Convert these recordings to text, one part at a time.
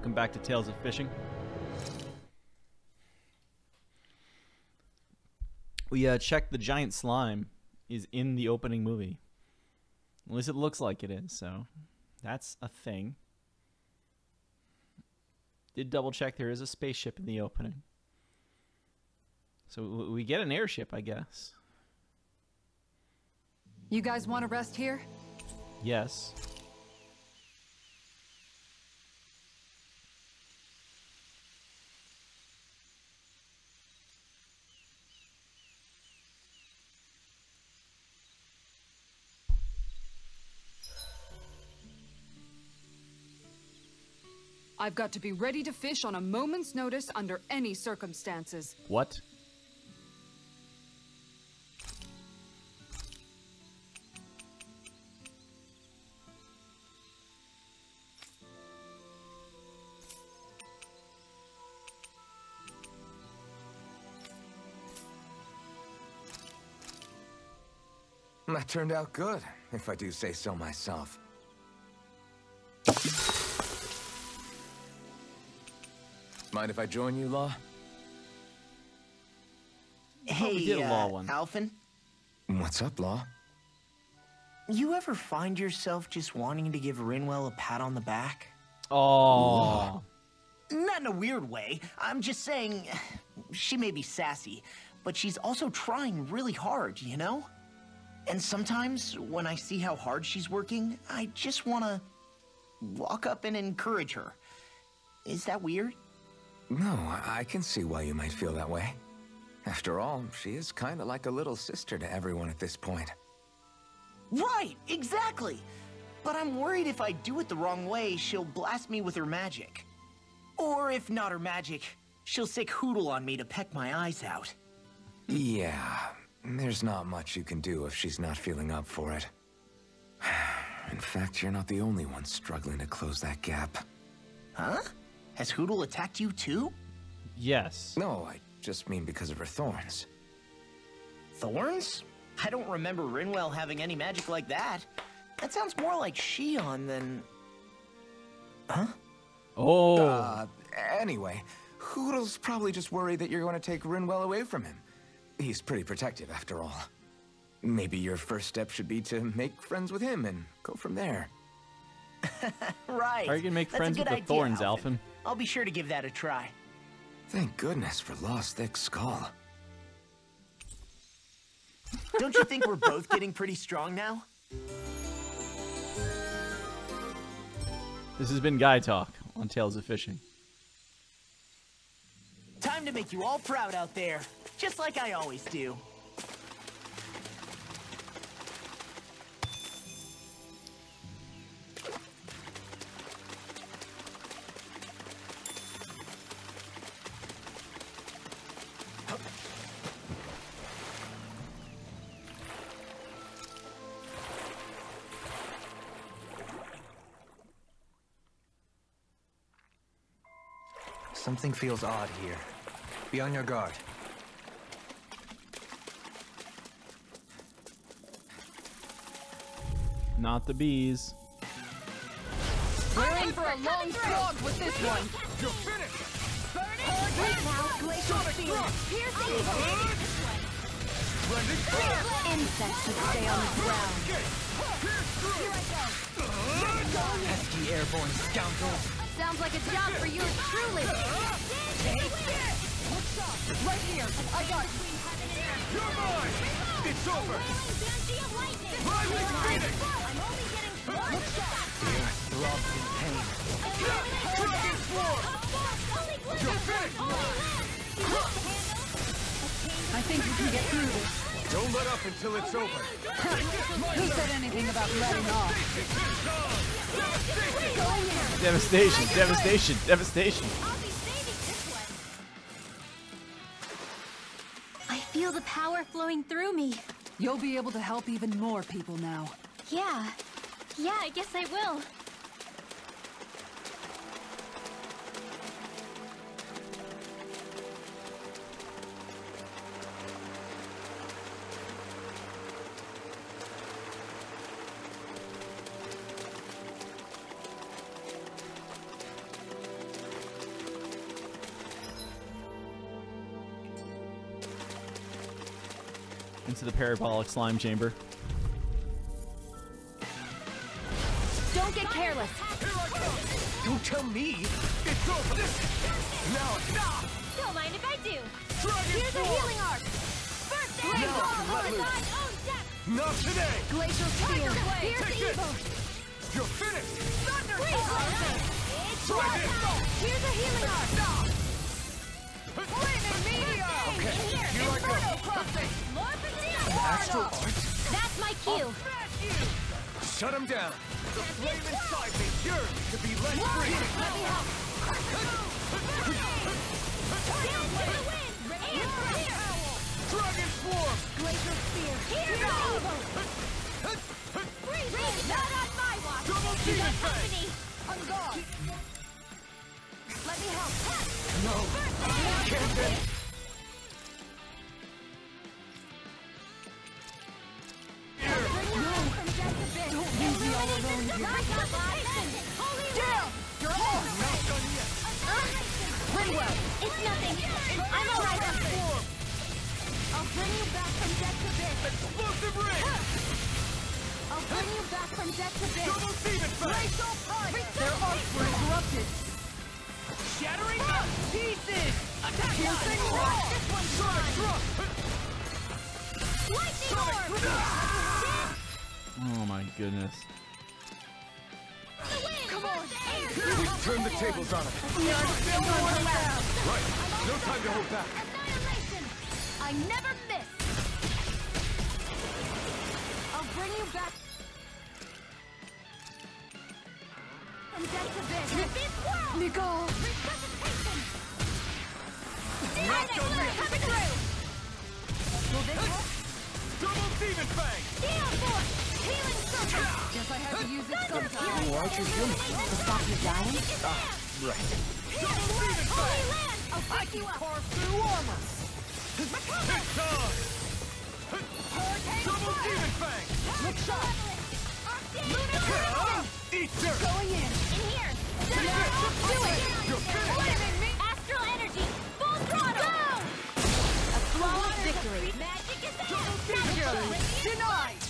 Welcome back to Tales of Fishing. We uh, checked the giant slime is in the opening movie. At least it looks like it is, so that's a thing. Did double check there is a spaceship in the opening. So we get an airship, I guess. You guys want to rest here? Yes. I've got to be ready to fish on a moment's notice under any circumstances. What? That turned out good, if I do say so myself. Mind if I join you, Law? thought we Hey, did a law uh, one. Alphen, What's up, Law? you ever find yourself just wanting to give Rinwell a pat on the back? Oh. Not in a weird way. I'm just saying, she may be sassy, but she's also trying really hard, you know? And sometimes, when I see how hard she's working, I just want to walk up and encourage her. Is that weird? No, I can see why you might feel that way. After all, she is kind of like a little sister to everyone at this point. Right, exactly. But I'm worried if I do it the wrong way, she'll blast me with her magic. Or if not her magic, she'll sick Hootle on me to peck my eyes out. Yeah, there's not much you can do if she's not feeling up for it. In fact, you're not the only one struggling to close that gap. Huh? Has Hootle attacked you too? Yes. No, I just mean because of her thorns. Thorns? I don't remember Rinwell having any magic like that. That sounds more like Shionne than. Huh? Oh. Uh, anyway, Hootle's probably just worried that you're going to take Rinwell away from him. He's pretty protective, after all. Maybe your first step should be to make friends with him and go from there. Right. How are you gonna make That's friends with the idea, thorns, Alphen. Alphen? I'll be sure to give that a try. Thank goodness for Lost Thick Skull. Don't you think we're both getting pretty strong now? This has been Guy Talk on Tales of Fishing. Time to make you all proud out there, just like I always do. Something feels odd here. Be on your guard. Not the bees. We're in for a long slog with this one. You're finished. Right now, glacial field. Piercing blade. Insects would stay on the ground. Here I go. Pesky airborne scoundrels. Sounds like a job for you truly. Right here. I got it. You're mine. It's over. In pain. I think we can get through this. Don't let up until it's over. Who said anything about letting off? Devastation, devastation, devastation. I feel the power flowing through me. You'll be able to help even more people now. Yeah. Yeah, I guess I will. Into the parabolic slime chamber. Don't get careless. Don't tell me! It's over! Now, now! Don't mind if I do. Dragon Here's a healing arc. First aid. Now I let on own death. Not today! Glacial Spear. Here's Take the this. evil. You're finished! Thunder. Freeze blast. It's Try war this. Here's a healing arc. Flaming Meteor. Okay, here. here I go. Inferno crossing. More potato. Astral art? That's my cue. Shut him down! The flame inside me yearns to be let free! Let me help. Dance to the wind. Dragon Swarm! Glacial spear. Evil. Freeze. Not on my watch. Double You demon fang. On guard. Let me help. No! Can't you're all. It's nothing. I'm alright. I'll bring you back from death to. Explosive ring! I'll bring you back from death to interrupted. Shattering pieces! This. Lightning. Oh my goodness. On. We've turned the tables on him. We are still going around. Right. No time to hold back. Annihilation. I never miss. I'll bring you back. From death to bit. This world. Nicole. Resuscitation. Done. Coming through. Will this help? Double demon fang! Steel force. Guess I have to use it sometime. fury. aren't you human? To stop you dying? Right. Double Holy land. I'll pick you up. Carve through armor! It's on! Double demon fang! Look sharp. Ah! Eat dirt! Going in. In here. Do it. You're finished! Astral energy. Full throttle. Go. A flawless victory. Magic is there. Denied.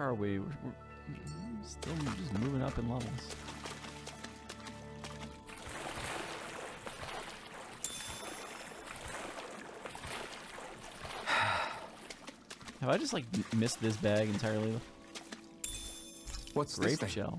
are we? We're, we're still just moving up in levels. Have I just like missed this bag entirely? What's this Grape thing? shell.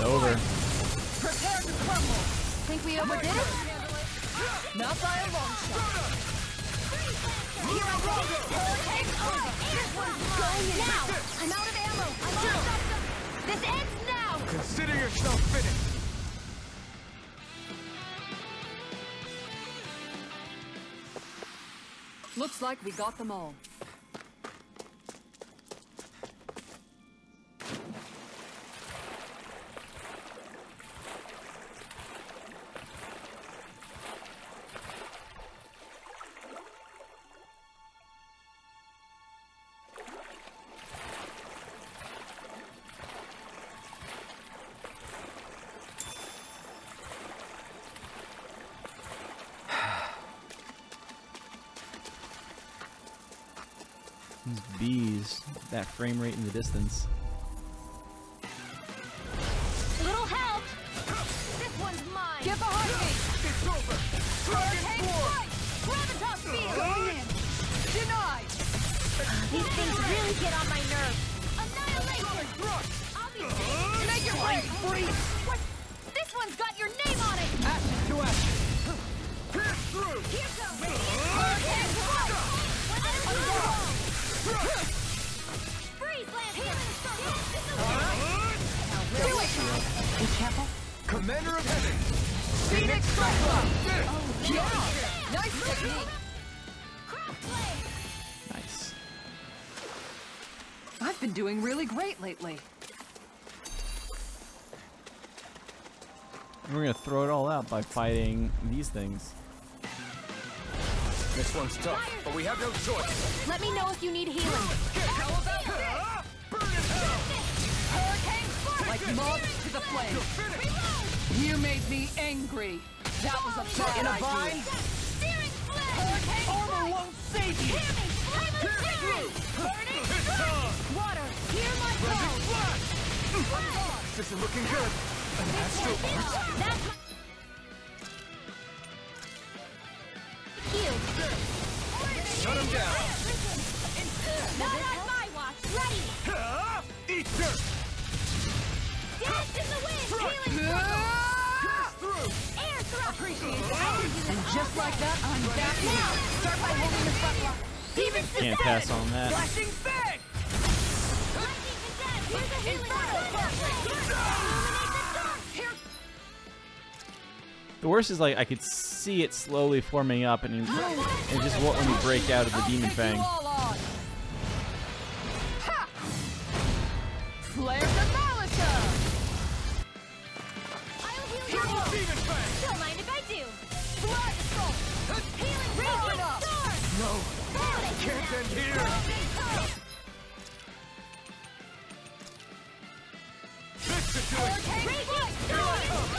It's over. Prepare to crumble. Think we overdid it? Not by a long shot. Here I go. Take over. Going in. Now. I'm out of ammo. I'm all shot up. This ends now. Consider yourself finished! Looks like we got them all. That frame rate in the distance. By fighting these things. This one's tough, but we have no choice. Let me know if you need healing. How about this? Burn in hell! Hurricane spark! Like moths to the flame. You made me angry. That was a bad In a idea. vine? Searing flame! Armor won't save you! Hear me! Flame of victory! Burning strike! Water, hear my call! Flash! This is looking good. An astral? That's The worst is like I could see it slowly forming up, and it, it just won't let me break out of the I'll demon fang. you all on. Ha! Flare the Malika! I'll heal Here you! goes. Demon Fang! Don't mind if I do! Blood Assault! Healing Power Radiant up. Storm! No! Balance Can't end here! This should do it! Radiant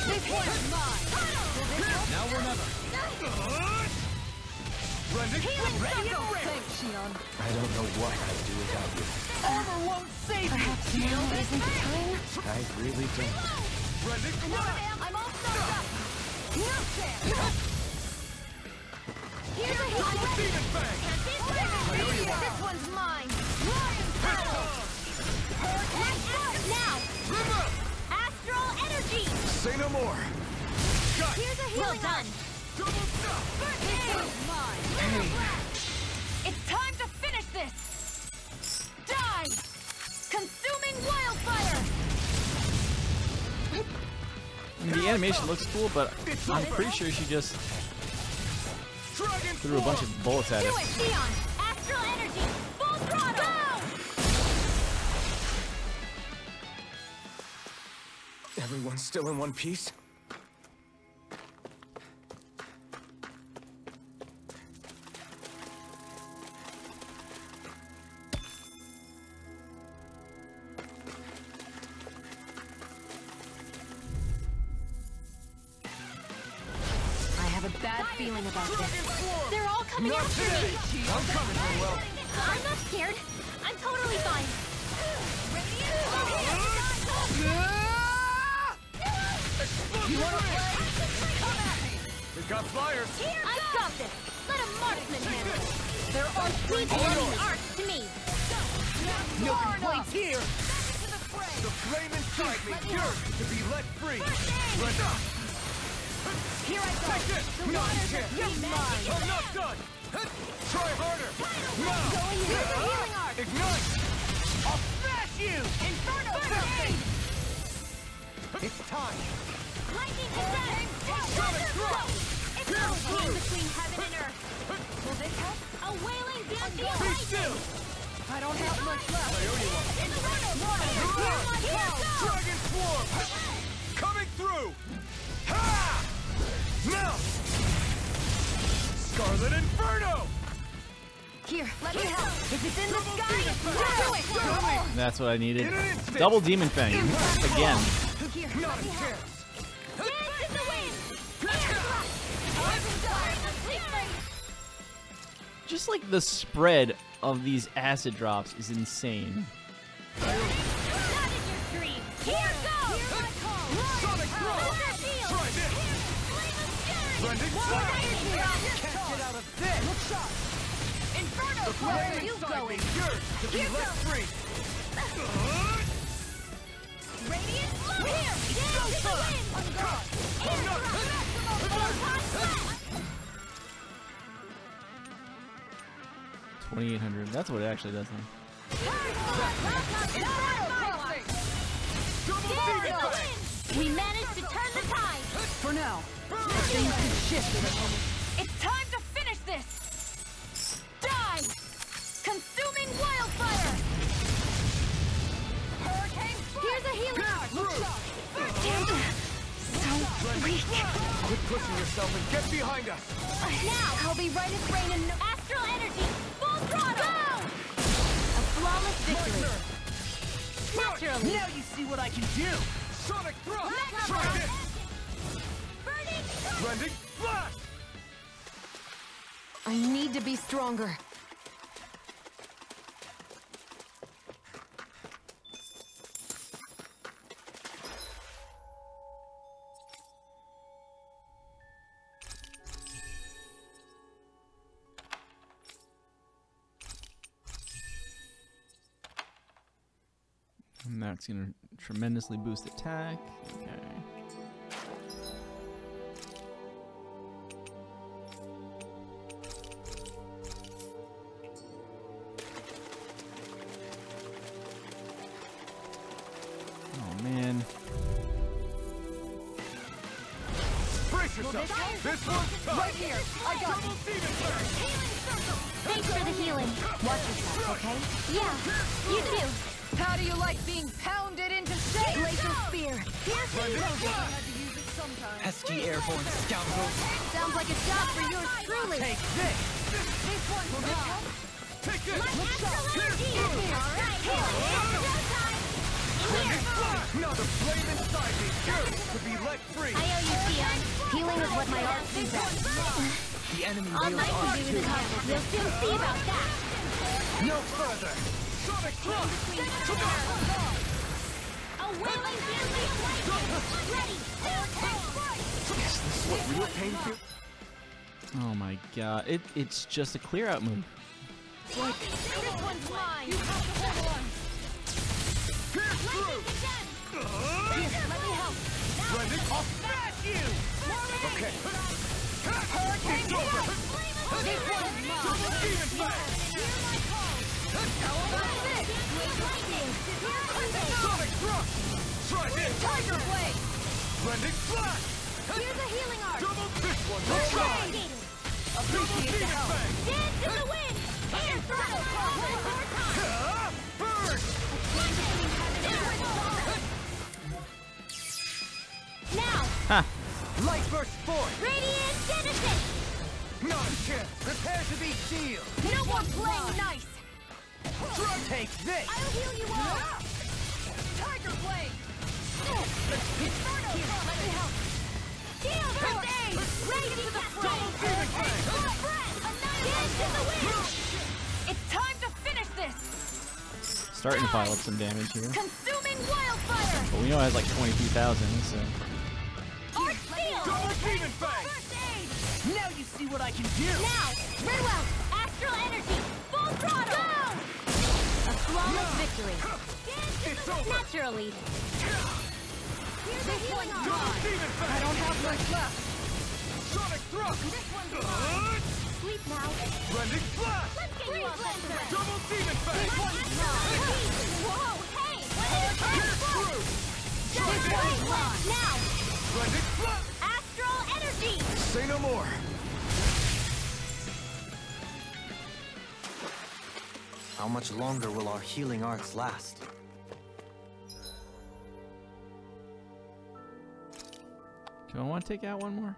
This one's mine! Now or never! Rending! Healing Circle! Thanks, Shionne. I don't know what I'd do without you. Armor won't save you! Now isn't the time. I really don't. I'm out of am- I'm all up! No chance! Here's a healing Demon Fang! This one's mine! Lion Power! Now! River! Astral Energy! Say no more! Here's a healing well done! Stop! This one's mine! It's time to finish this! Die! Consuming wildfire! I mean, the animation looks cool, but I'm pretty sure she just threw a bunch of bullets at Do it. it, Theon! Astral Energy! Full throttle! Go! Everyone's still in one piece? Coming Not after today! me! I'm coming, Manuel! I'm not scared. I'm totally fine. You wanna play? We've got flyers! I've got this. Let a marksman handle it. There are the running arcs to me. No complaints here! The flame inside me yearns to be let free! Render! Here I go. Take this! The waters are You're mine! I'm not done! Try harder! Now! Going in with the healing arc. Ignite! I'll smash you! Inferno grenade. It's time! Lightning cadet. Coming through! It's no pain between heaven and earth. Will this help? A wailing dancing Be lightning. still! I don't have much left. Inferno warrior. Hear my call. Dragon Swarm! Coming through! Ha! Now! Scarlet Inferno! Here, let me help. If it's in the sky, it's Do it! Coming! That's what I needed. In an instant! Double demon fang again. Here, Not let me help. chance! Dance in the wind. Air thrust. Poison dart. Asleep ring. Just like the spread of these acid drops is insane. Not in your dream. Here goes. Here's my call. Sonic Throw. Try this. Can't get out of this! Inferno. Where are you going? Yours to be Here let goes. free! Radiant Flow. Here. Go to the wind. On guard. Twenty-eight hundred. That's what it actually does. Then. We managed to turn the tide. For now. Things can shift in a moment. It's time to finish this. Die. Consuming wildfire. Hurricane. Here's a healing arc. So weak. Quit pushing yourself and get behind us! Now I'll be right as rain and astral energy. Full throttle. Go. A flawless victory. Naturally. Now you see what I can do! Need to be stronger. And that's gonna tremendously boost attack. Okay. God. Uh, it it's just a clear out move. This one's mine. You have to hold on. Pierce through! Here, let me help. Blending, I'll smash you! Okay. Hurricane's over! This one's mine. Double Demon Fang! Sonic Thrust! Try this! Tiger blade. Blending Flash! Here's a healing arc. Double this one! Let's try! Activated. Double Appreciate the help. Dance in the wind. Air throttle. One more time. Burn! Now, Ha! Light burst forth! Radiant Genesis. Not a chance! Prepare to be sealed! No more playing nice. Take this! I'll heal you all. Tiger blade. Inferno. Here, let me help. Starting to pile up some damage here. Consuming wildfire. But we know it has like 22,000, so. Arc seal. Double Demon Fang! First aid. Now you see what I can do! Now, Rinwell, astral energy, full throttle. Go. A flawless victory. It's over! Naturally. Here's a healing arm. I don't have much left. Sonic Thrust! This one's mine. Sleep now. Blending Flash! Let's get you all back to rest. Double Demon Fang! Whoa, hey! Pierce through! Try This this! one's mine. Now, Blending Flash! astral energy. Say no more! How much longer will our healing arts last? Do I want to take out one more?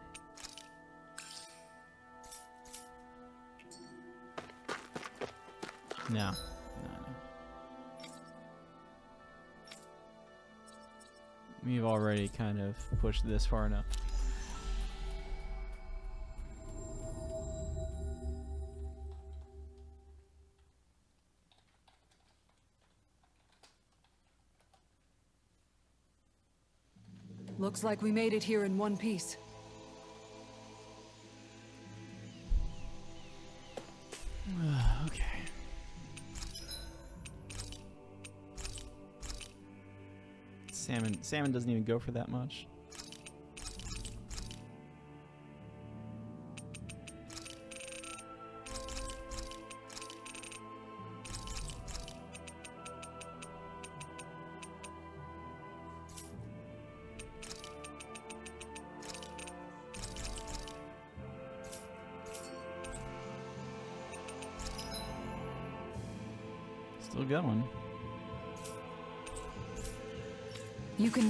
No. No, no. We've already kind of pushed this far enough. Looks like we made it here in one piece. Uh, okay. Salmon salmon doesn't even go for that much.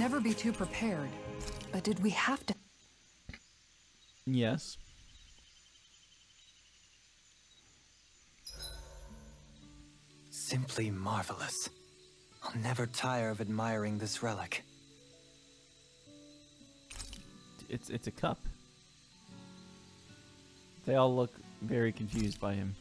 Never be too prepared. But did we have to? Yes. Simply marvelous. I'll never tire of admiring this relic. It's it's a cup. They all look very confused by him.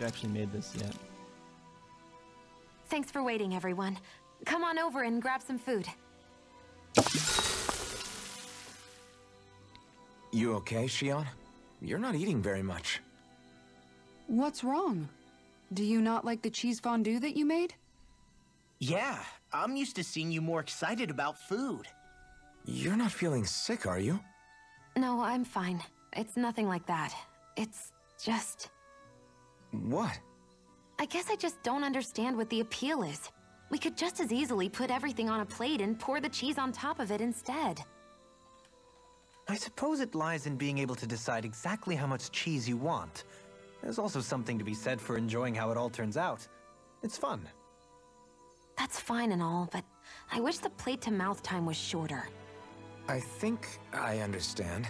We've actually made this yet. Thanks for waiting, everyone. Come on over and grab some food. You okay, Shionne? You're not eating very much. What's wrong? Do you not like the cheese fondue that you made? Yeah, I'm used to seeing you more excited about food. You're not feeling sick, are you? No, I'm fine. It's nothing like that. It's just... What? I guess I just don't understand what the appeal is. We could just as easily put everything on a plate and pour the cheese on top of it instead. I suppose it lies in being able to decide exactly how much cheese you want. There's also something to be said for enjoying how it all turns out. It's fun. That's fine and all, but I wish the plate-to-mouth time was shorter. I think I understand.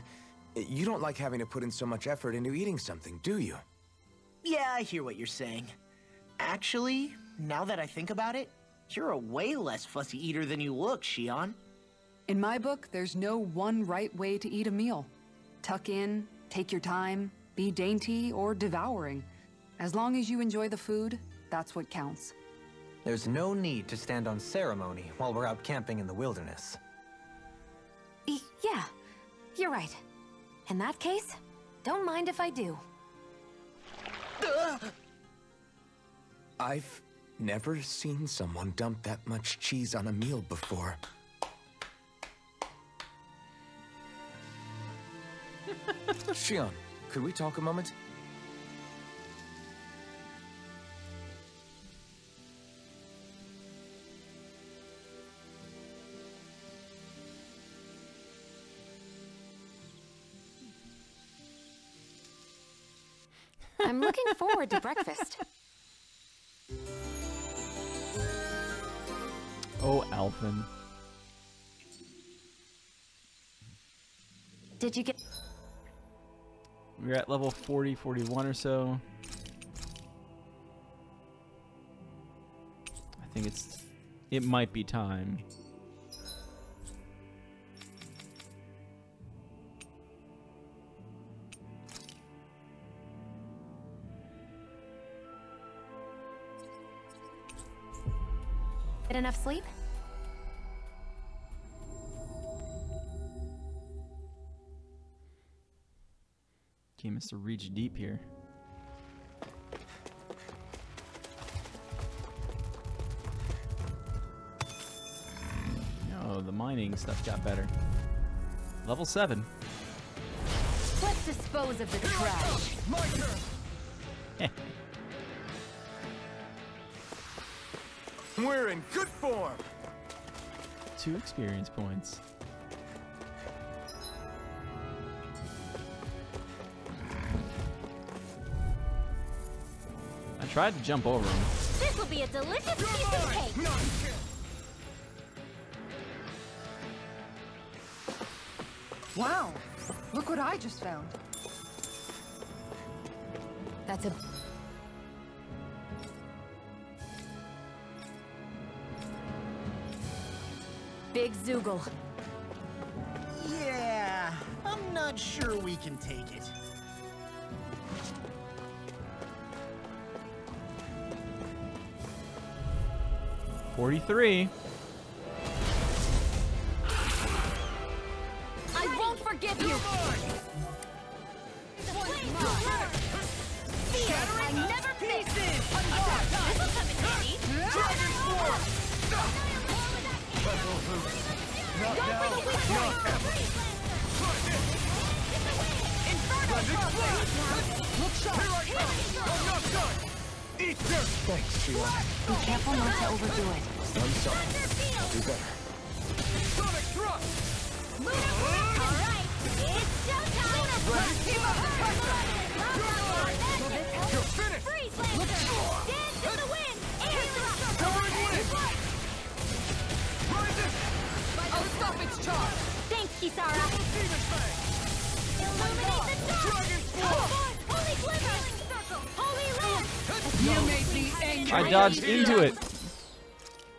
You don't like having to put in so much effort into eating something, do you? Yeah, I hear what you're saying. Actually, now that I think about it, you're a way less fussy eater than you look, Shionne. In my book, there's no one right way to eat a meal. Tuck in, take your time, be dainty or devouring. As long as you enjoy the food, that's what counts. There's no need to stand on ceremony while we're out camping in the wilderness. Y yeah, you're right. In that case, don't mind if I do. I've never seen someone dump that much cheese on a meal before. Shionne, could we talk a moment? I'm looking forward to breakfast. Oh, Alphen. Did you get... We're at level 40, 41 or so. I think it's... It might be time. Get enough sleep? Okay, Mr. Reach Deep here. No, the mining stuff got better. Level 7. Let's dispose of the trash. We're in good form! Two experience points. I tried to jump over him. This will be a delicious piece of cake. Wow, look what I just found. That's a... Big Zeugle. Yeah, I'm not sure we can take it. Forty-three. Thanks, Sheila. Be careful not to overdo it. I'm sorry. Do better. Alright, it's showtime! Freeze Lancer! Dance in the wind! Air drop! I'll stop its charge. Thanks, Kisara! Illuminate the dark! Holy glimmer! Holy lamp! You made me angry. I dodged into it.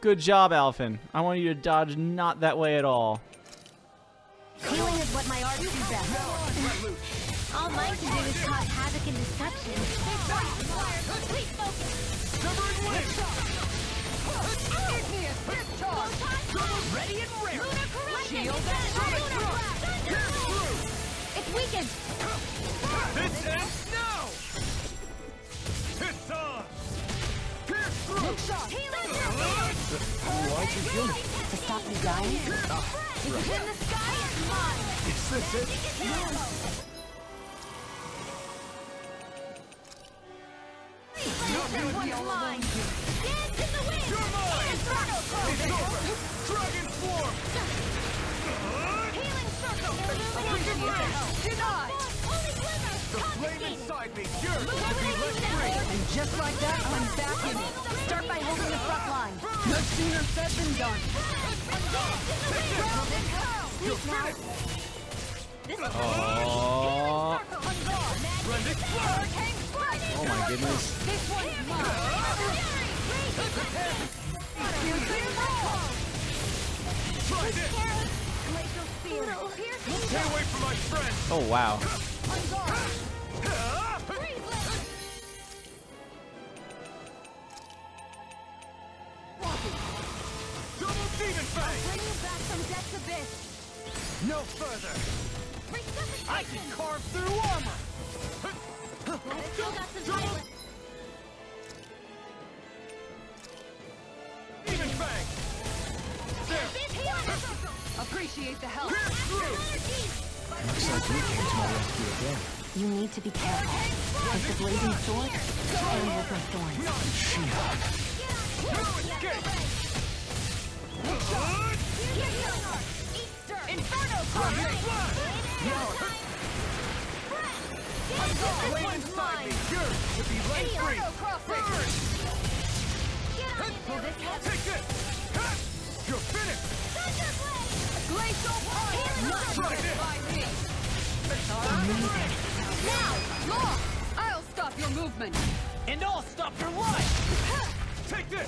Good job, Alphen. I want you to dodge not that way at all. Healing is what my art do best. All mine can do is cause havoc and destruction. Ready and ready. Shield Lunar blast! It's weakened! This ends Why'd you kill me? To stop you dying? in the sky is mine! Is this it? This one's mine! Dance in the wind! You're mine! It's over! Dragon Swarm! Healing circle! Illuminate Denied. Holy glimmer! The flame inside me yearns to be let free! And just like that, I'm back in it. Start by holding the front line. No sooner said than done. Sleep now. This is Oh, oh my goodness. This one's mine. Try this! Double Demon Fang! Bring you back from death's abyss. No further! I can carve through armor! Still got some violence. Demon Fang! There! This healing circle. Appreciate the help. Pierce through! Looks like you came to my rescue again. You need to be careful. With the blazing sword and with my thorns. No Now. Law, I'll stop your movement. And I'll stop your life!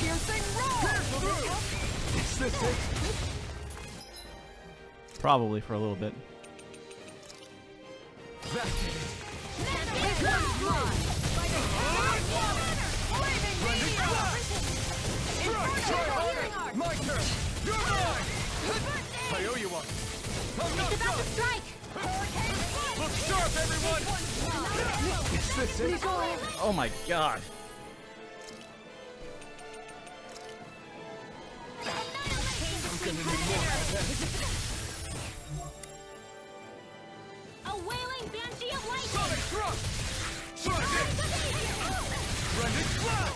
Piercing roar. Is this it? Probably for a little bit. This one's mine. My turn! You're mine! I owe you one! I'm not About to strike. Look sharp, everyone! Is this it? Oh my god. A wailing banshee of lightning. Sonic Thrust! Rendic Flash!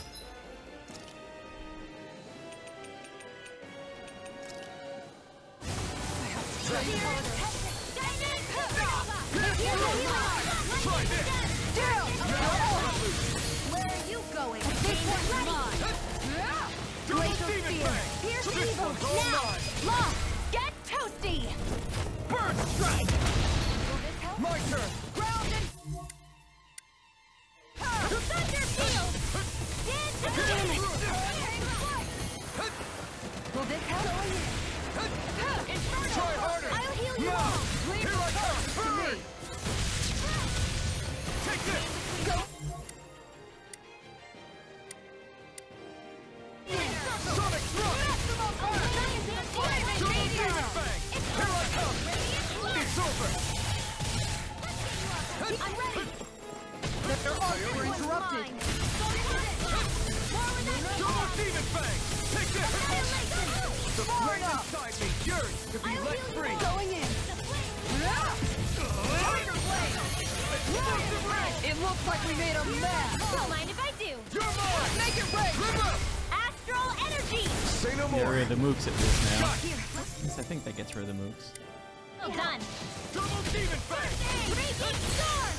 Try this! Where are you going? This one's mine. Double Demon Lost! Get toasty! Burn strike! My turn! Grounded! Thunder field! Damn it! Will this help? Try harder! I'll heal you Now! all! Here I come! Burn! Take this! Sonic It looks like we made a mess. Don't mind if I do. You're mine! Make it rain. Remember! Astral energy! Say no Get rid of the mooks at least now. Shot! At I think that gets rid of the mooks. Oh, well done. Double demon fang! Raging storm!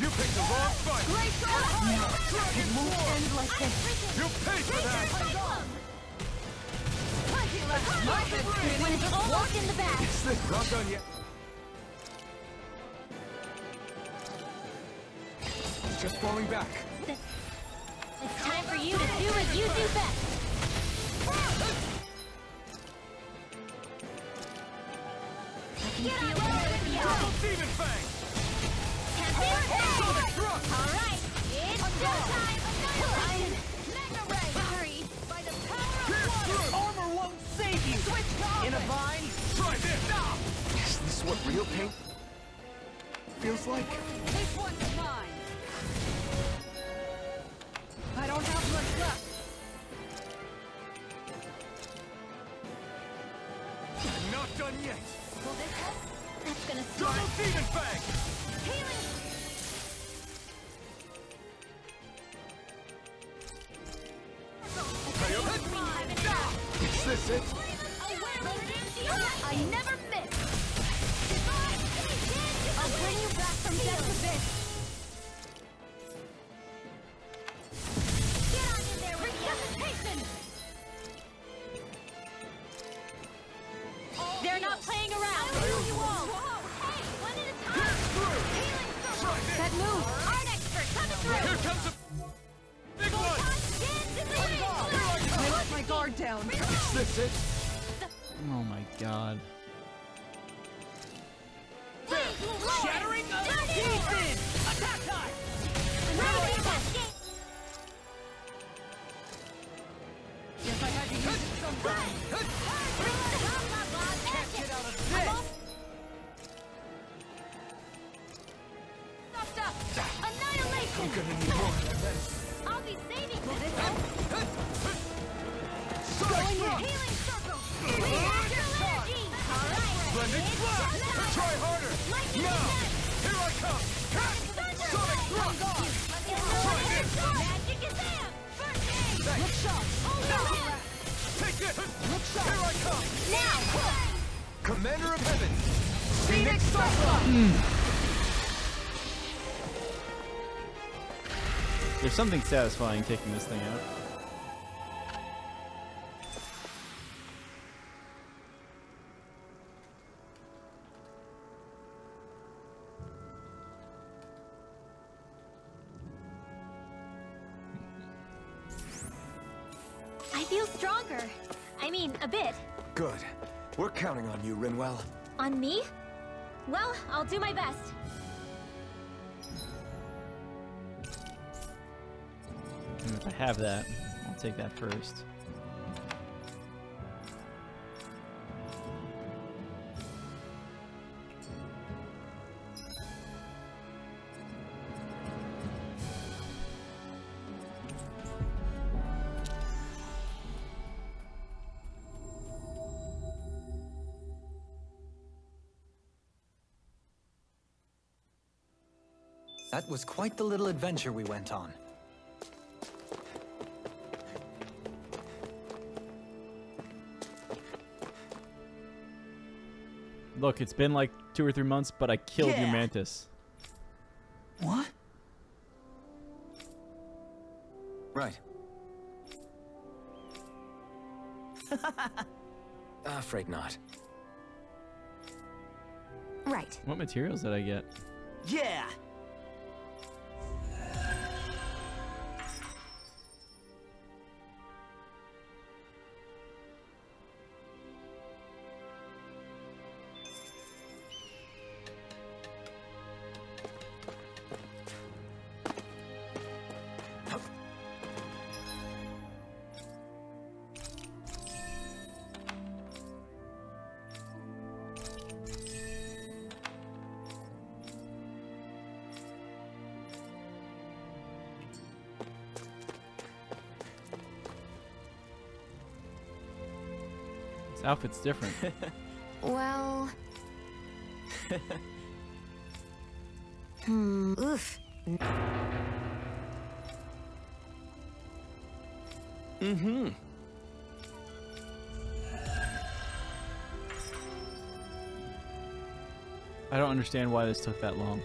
You picked the wrong fight! Great Dragon War! End like this. You paid for that! Cyclone! My head's spinning. When it's almost in the bag. Is this not done yet? Just falling back. It's time for you to do what you do best. Is this what real pain feels like? This one's mine. That's gonna Double start demon fang! healing! There's something satisfying taking this thing out. I feel stronger. I mean, a bit. Good. We're counting on you, Rinwell. On me? Well, I'll do my best. Have that, I'll take that first. That was quite the little adventure we went on. Look, it's been like two or three months, but I killed your mantis. What? Right. Afraid not. Right. What materials did I get? Yeah! This outfit's different. Well. hmm. Oof. Mm-hmm. I don't understand why this took that long.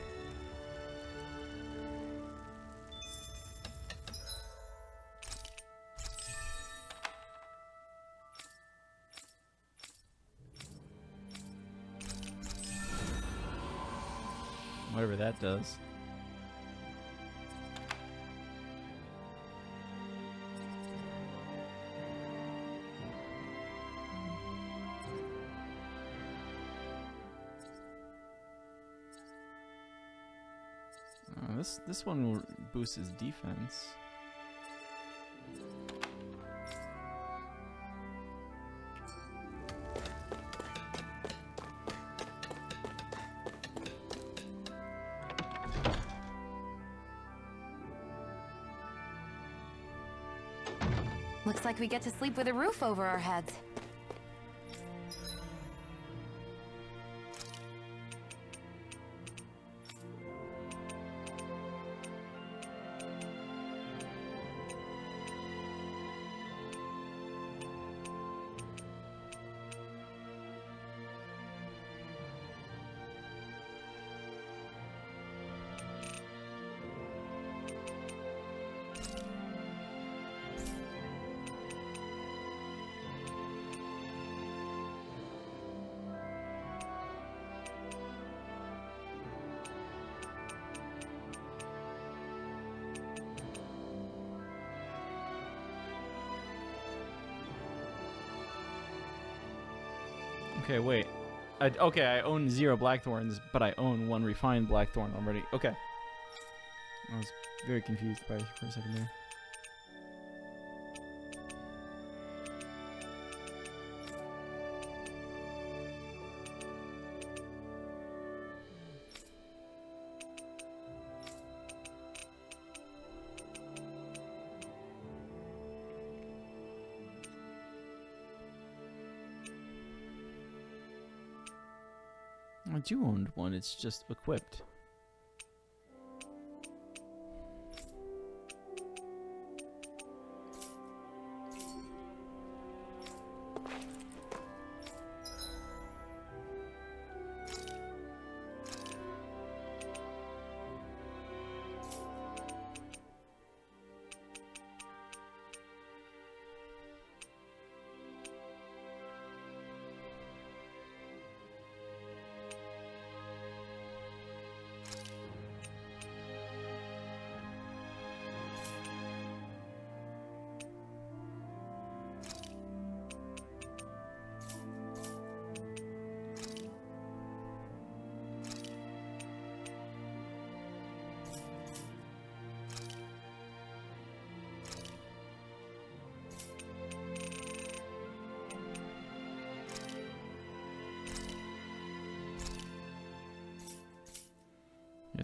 Does. Uh, this this one will boost his defense. Get to sleep with a roof over our heads. Okay, wait. I, okay, I own zero blackthorns, but I own one refined blackthorn already. Okay. I was very confused by for a second there. I do own one, it's just equipped.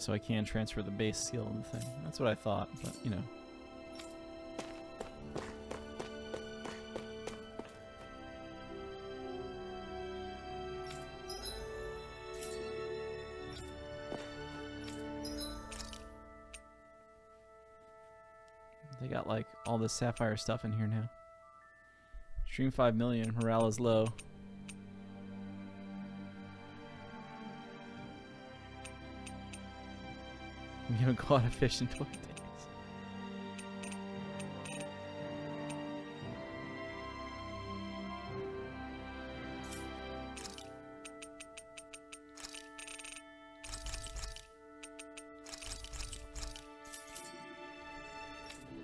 So I can transfer the base skill in the thing. That's what I thought, but you know. They got like all this sapphire stuff in here now. Stream 5 million, morale is low. doing a lot of fish in and days.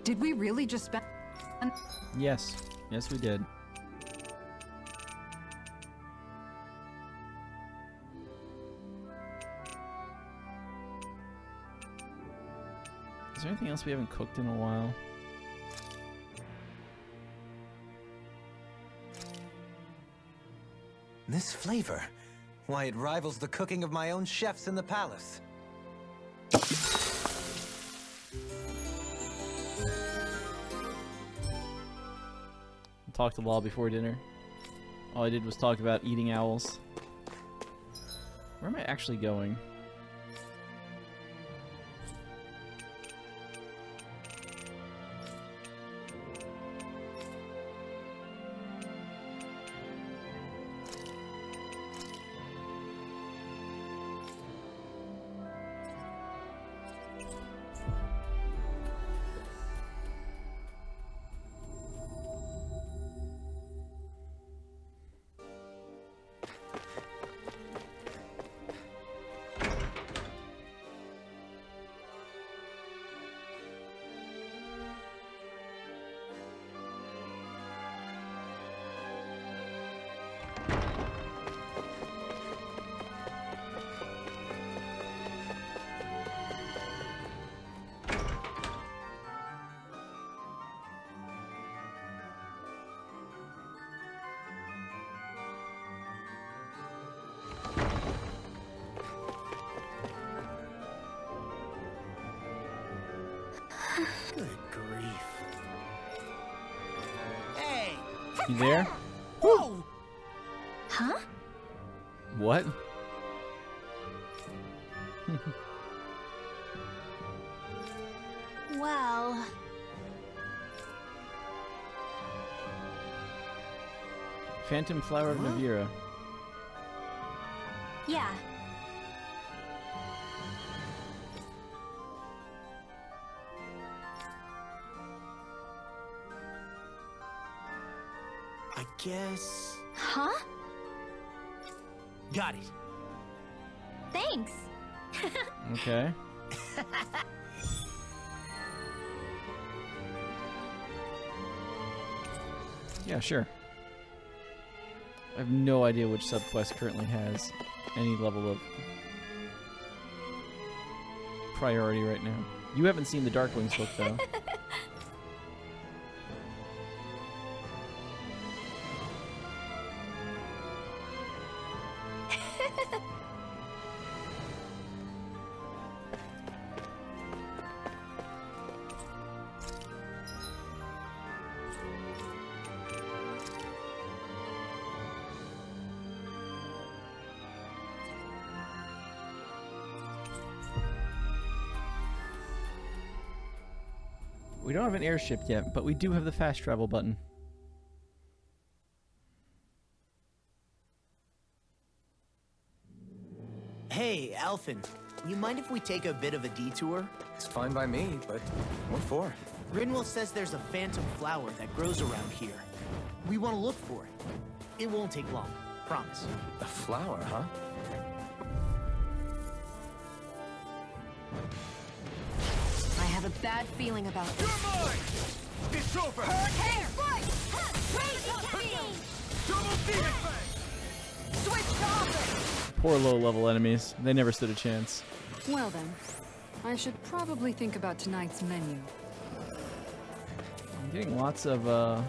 Did we really just spend? Yes, yes we did. Is there anything else we haven't cooked in a while? This flavor. Why, it rivals the cooking of my own chefs in the palace. Talked a lot before dinner. All I did was talk about eating owls. Where am I actually going? You there? Whoa! Huh? What? Well, Phantom Flower of Navira. Sure. I have no idea which subquest currently has any level of priority right now. You haven't seen the Darkwings book, though. an airship yet, but we do have the fast travel button. Hey, Alphen. You mind if we take a bit of a detour? It's fine by me, but what for? Rinwell says there's a phantom flower that grows around here. We want to look for it. It won't take long. Promise. A flower, huh? Feeling about You're this. mine! It's over! Hey, Crazy Double demon! Switch to offense! Poor low-level enemies. They never stood a chance. Well then, I should probably think about tonight's menu. I'm getting lots of uh,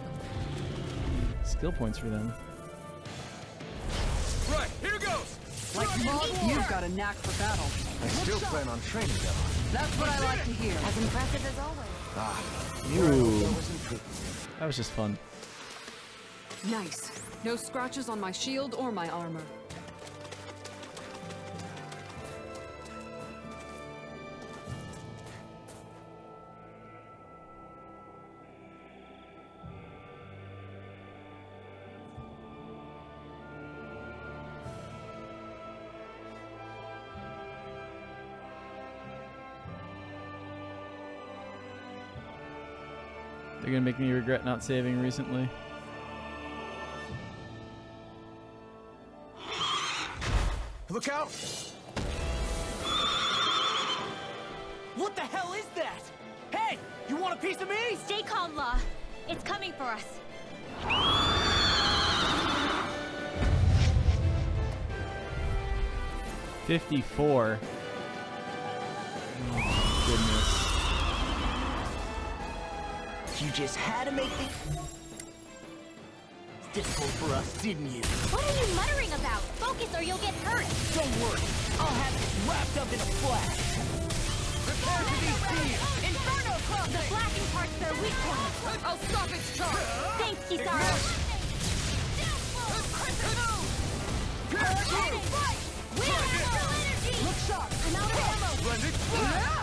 skill points for them. Right, here goes! You've got a knack for battle. I still plan on training them. That's what I like to hear. As impressive as always. Ah, Ooh, that was just fun. Nice. No scratches on my shield or my armor. They're gonna make me regret not saving recently. Look out! What the hell is that? Hey! You want a piece of me? Stay calm, Law. It's coming for us. Fifty-four. Just had to make the... It's difficult for us, didn't you? What are you muttering about? Focus or you'll get hurt. Don't worry. I'll have this wrapped up in a flash. Prepare to be sealed. Inferno Club! The blacking part's their weak point. I'll stop its charge! Thanks, Kisara. Look sharp! I'm out of ammo. Splendid flash!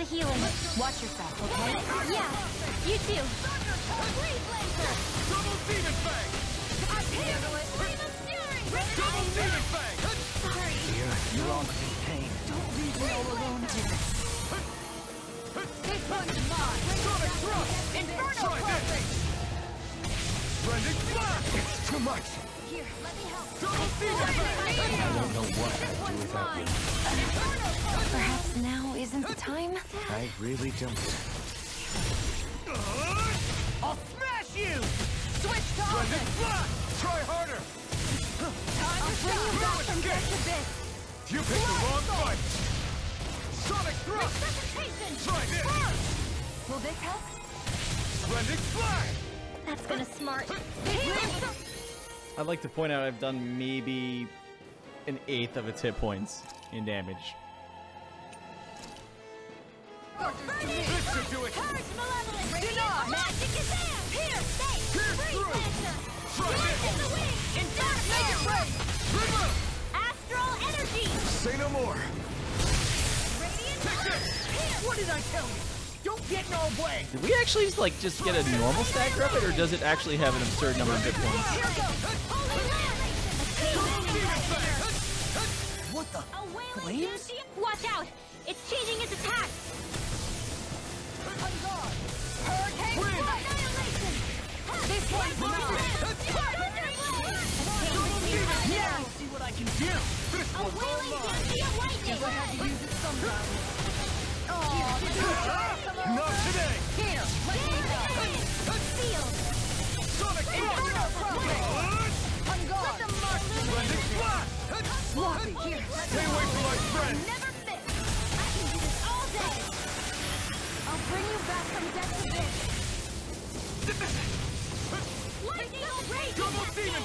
the healing. Watch yourself, okay? Yeah, you too. Double demon fang! Double demon fang! You're all in pain. This one's mine. Sonic thrust! Inferno Try this! Flash! It's too much. Here, let me help. Double demon fang! I don't know what This I'd do without you. Perhaps now isn't the time? I really don't. I'll smash you! Switch to offense. Try harder! Time to bring you back from this to this. You picked the wrong fight! Sonic thrust! Try this! Will this help? Splendid flash! That's gonna smart. I'd like to point out I've done maybe an eighth of its hit points in damage. This should do it! Purge malevolence. Magic is there. Here, stay. Pierce Freeze through. Lancer. Try Blast this. in the wing. Inferno. Trigger! Astral energy. Say no more. Radiant Take this! What did I tell you? Don't get in our way! Did we actually just, like just get a normal stagger of it, or does it actually have an absurd number of hit points? What the? A wailing Flames? Watch out. It's changing its attack. Hurricane Wind. Annihilation. This one's mine. Yeah! See what I can do! A wailing mine! Lucian lightning. I had to use it sometime. Oh, Not today! Here, let me help. Sealed. Sonic Inferno thrust! Club. On guard. Splendid flash! Sloppy, here. Stay away from my friend! Never miss. I can do this all day. I'll bring you back from death to this. Lightning rage Double demon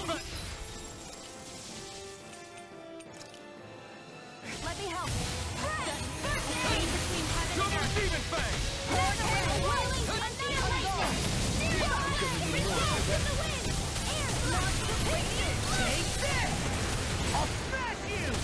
Let me help. Change between heaven and Double earth. demon fang! Wailing annihilation. Resolve in the wind. Air blast. Take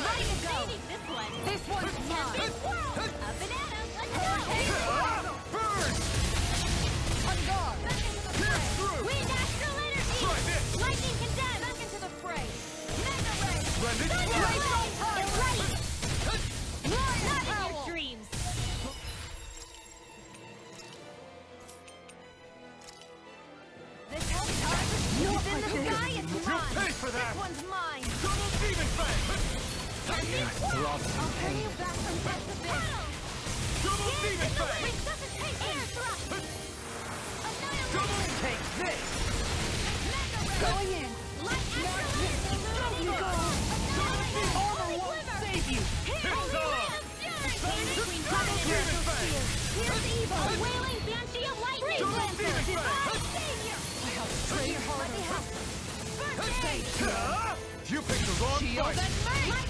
Ready to go. This one. This one's mine. Tempest Whirl. A banana. Let's go. Burn! On guard. Pierce through! Wind astral energy. Try this! Lightning condemned. Back into the fray. Mega ray. Not in your dreams. This helps. What's in the sky is mine. pay for that. This one's mine. Double demon fang! You back from death to this. Double demon fang! Resuscitation. Air thrust. Double Take this! Going in. Light Don't you go. Armor won't save you. It's on! Between Double demon fang! Here's evil. Wailing banshee of lightning. Double demon fang! Savior. Train harder. You picked the wrong fight!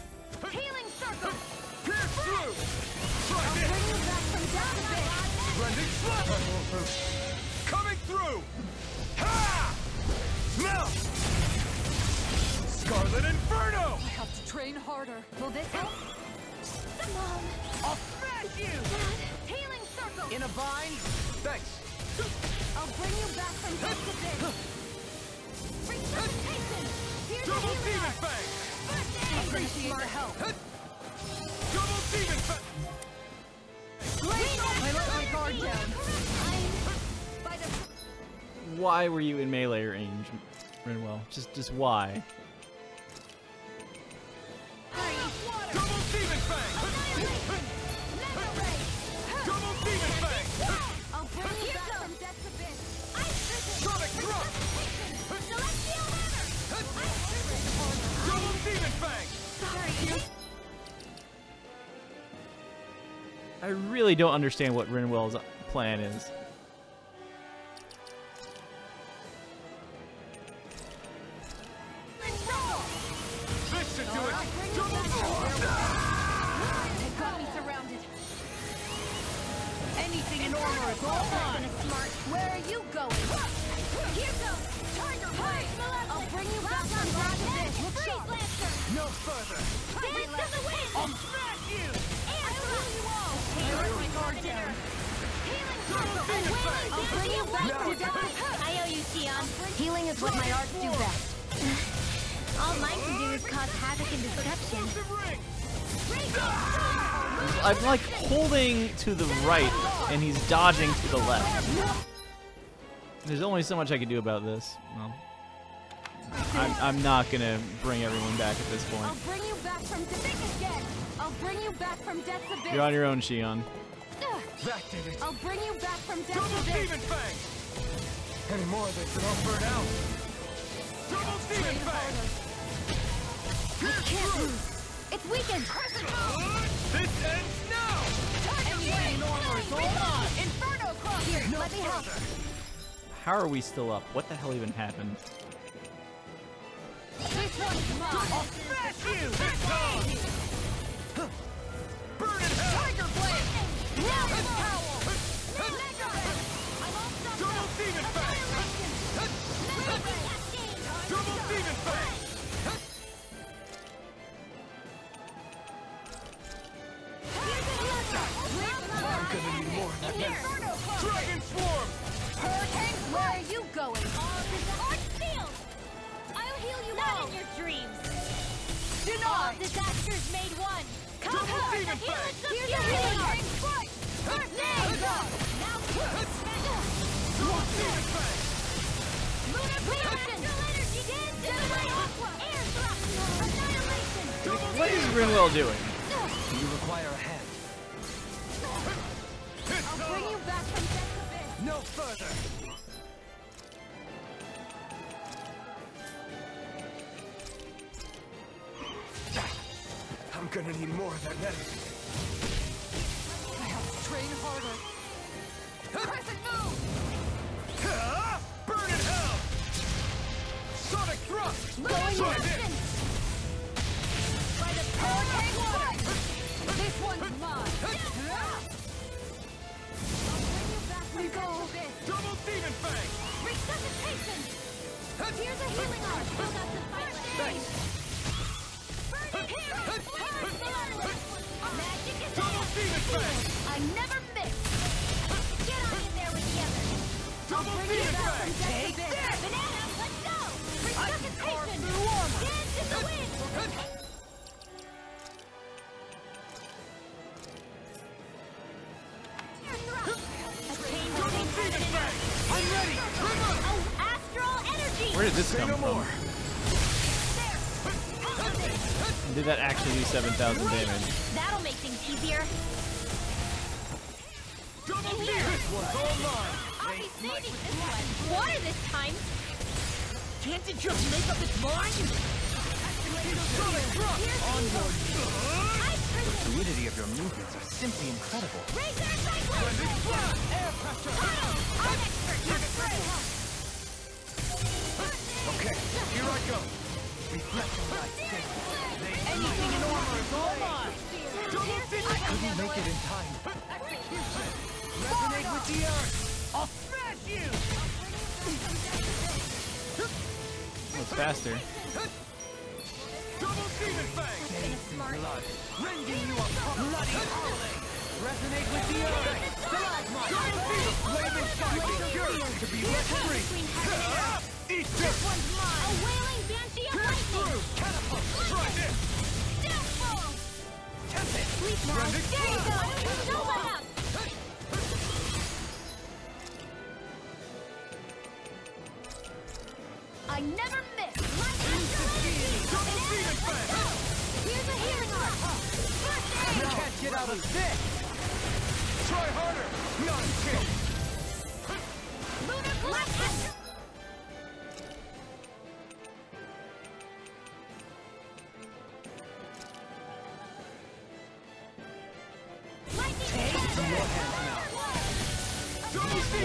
you back from death's abyss. Splendid slash! Coming through! Ha! Now! Scarlet Inferno! I have to train harder. Will this help? Mom. I'll smash you! Dad. Healing circle. In a vine? Thanks! I'll bring you back from death's abyss. Resuscitation. Here's a Double healing Demon arc. Fang! First aid. Appreciate the help. Double Demon Fang! Why were you in melee range, Rinwell? Just, just why? Double Demon Fang! Double Demon I really don't understand what Rinwell's plan is. Fang! I'll bring you back to death. I owe you, Tion. Healing is what my arts do best. All mine can do is cause havoc and ring! I'm like holding to the right, and he's dodging to the left. There's only so much I can do about this. Well, I'm, I'm not gonna bring everyone back at this point. I'll bring you back from death again. I'll bring you back from death's abyss. You're on your own, Shionne. Ugh. That did it! I'll bring you back from death's Double abyss. Demon Fang! Any more of this and I'll burn out! Double Demon Fang! Can't lose. It's weakened. This ends now! Anything in armor is all mine. Inferno cross. Here, let me help. How are we still up? What the hell even happened? This one's mine. I'll smash you! It's on! Burn in hell! Tiger blade. Now doing? 7,000 damage. That'll make things easier. Double. This. I'll be saving this one. Water this time. Can't it just make up its mind? The fluidity of your movements are simply incredible. Razor! faster.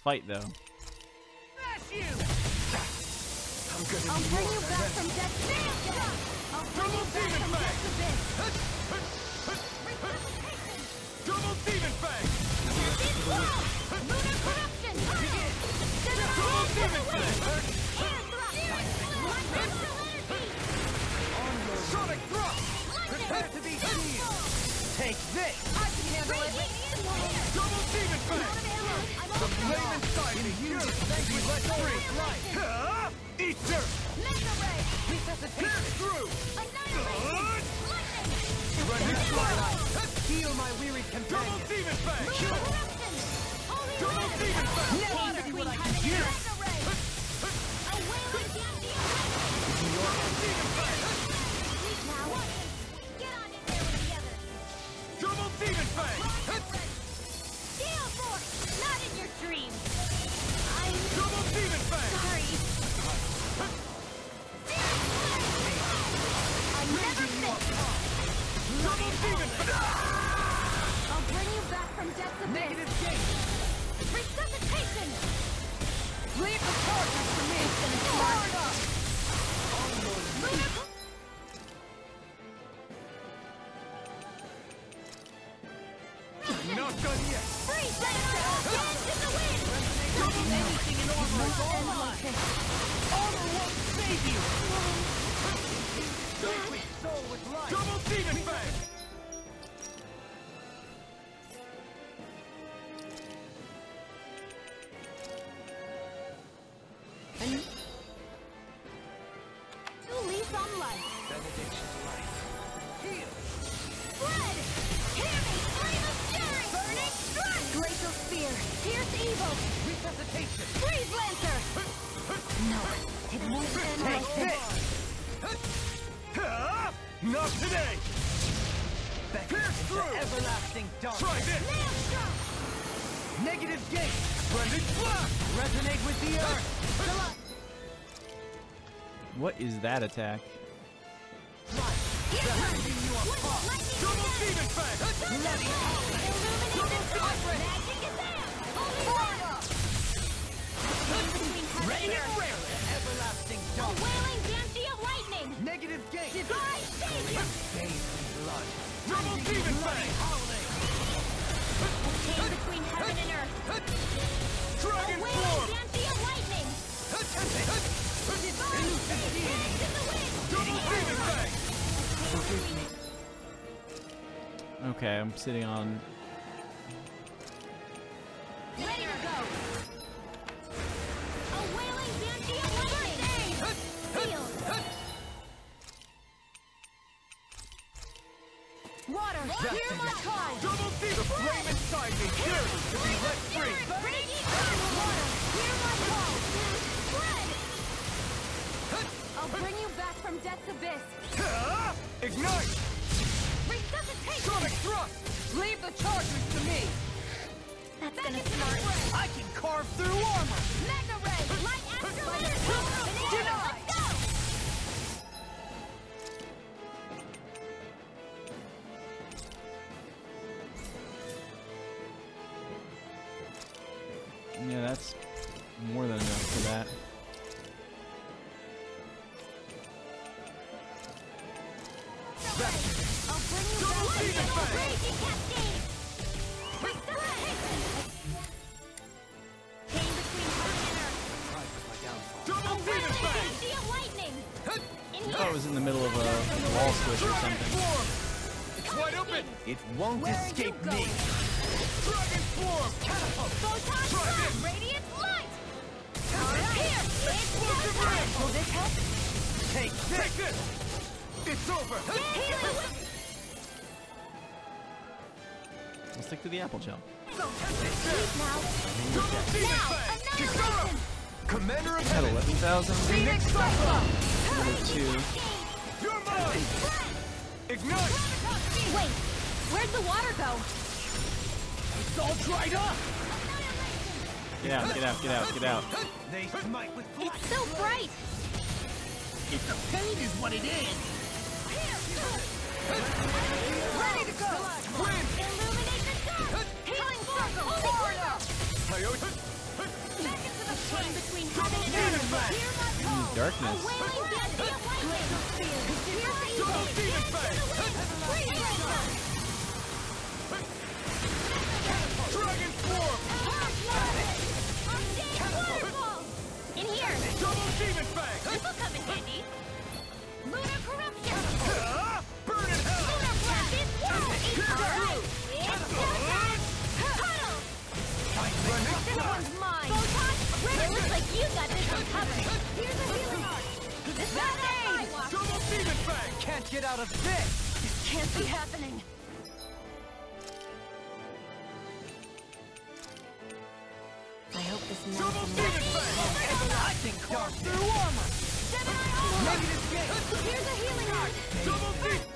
fight, though. I'll bring you back. Not done yet! Freeze Lancer! Hands in the wind! Double anything in armor is! Armor won't save you! With life! Double Demon Fang! that attack. I'm sitting on won't escape me. Hulk Get out, get out, get out, get out. It's so bright! It's the pain is what it is! Ready to go! Win! Illuminate the sun! Healing circle! Back into the flame between heaven and earth! Hear my call! Darkness. A wailing death be! Hear my! Dragon form! Hot water! In here! Double demon fang! This'll come in handy! Lunar corruption! Uh, burn in hell! Lunar blast! It's war! It's alright! It's Puddle! This one's mine! Photon! Ritter looks like you got this one covered! Here's a healing arc! This is my Double demon fang! Can't get out of this! This can't be happening! I hope this is Demon Fang! I think game! Here's a healing hand! Double Demon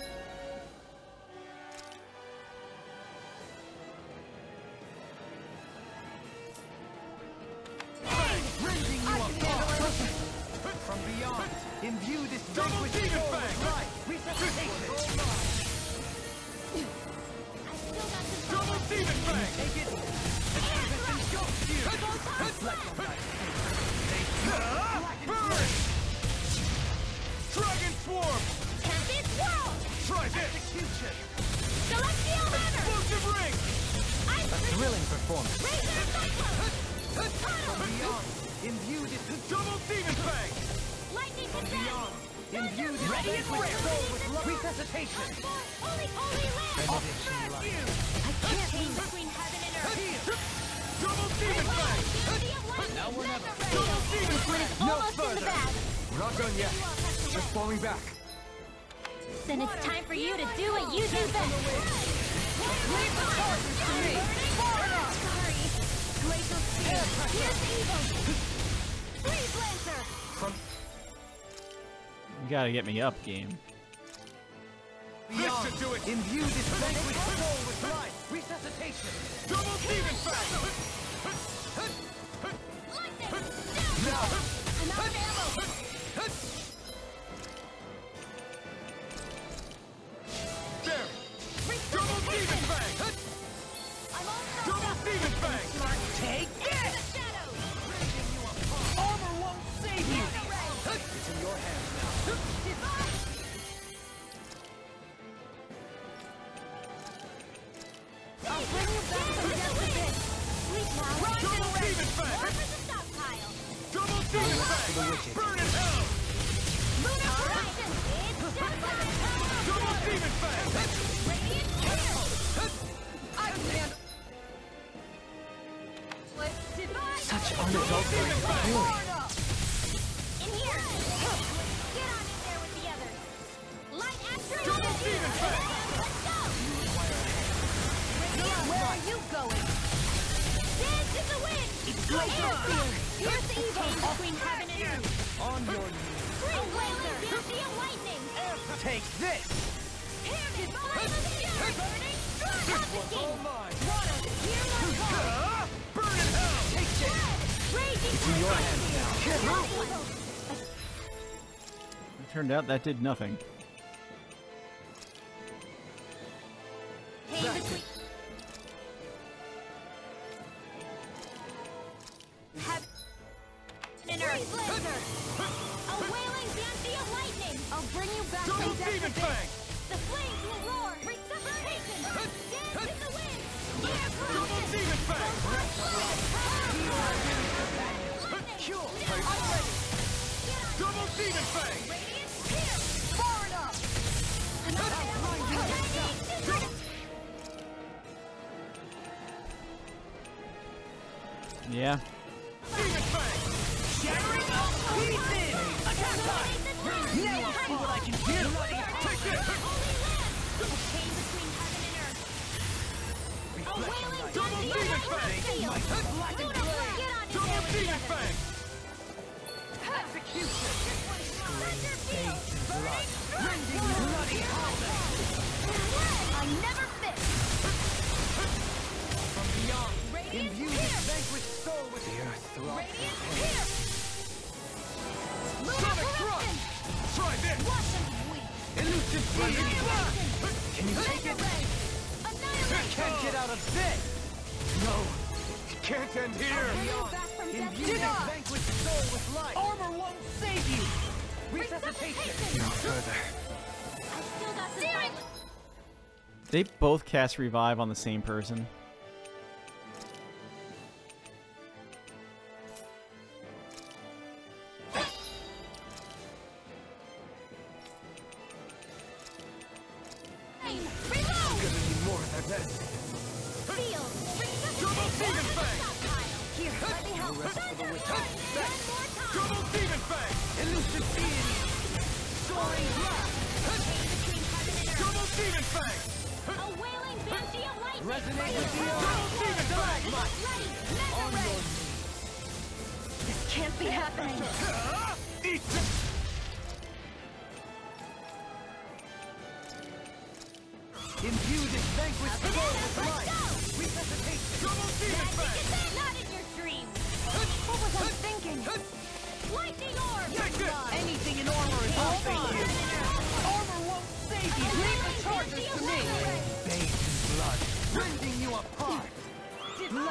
gotta get me up game. Do it. Imbue this Such unadulterated fury. In here! Get on in there with the others! Light after it! Double demon! Let's go! Where are you going? This is the win. It's going! Here's the evil between heaven and earth! On your knees! Green of lightning! Take this! Here, fire! Burning! This one's all oh, mine! Water! My it's in your hands now. It turned out that did nothing. cast Revive on the same person.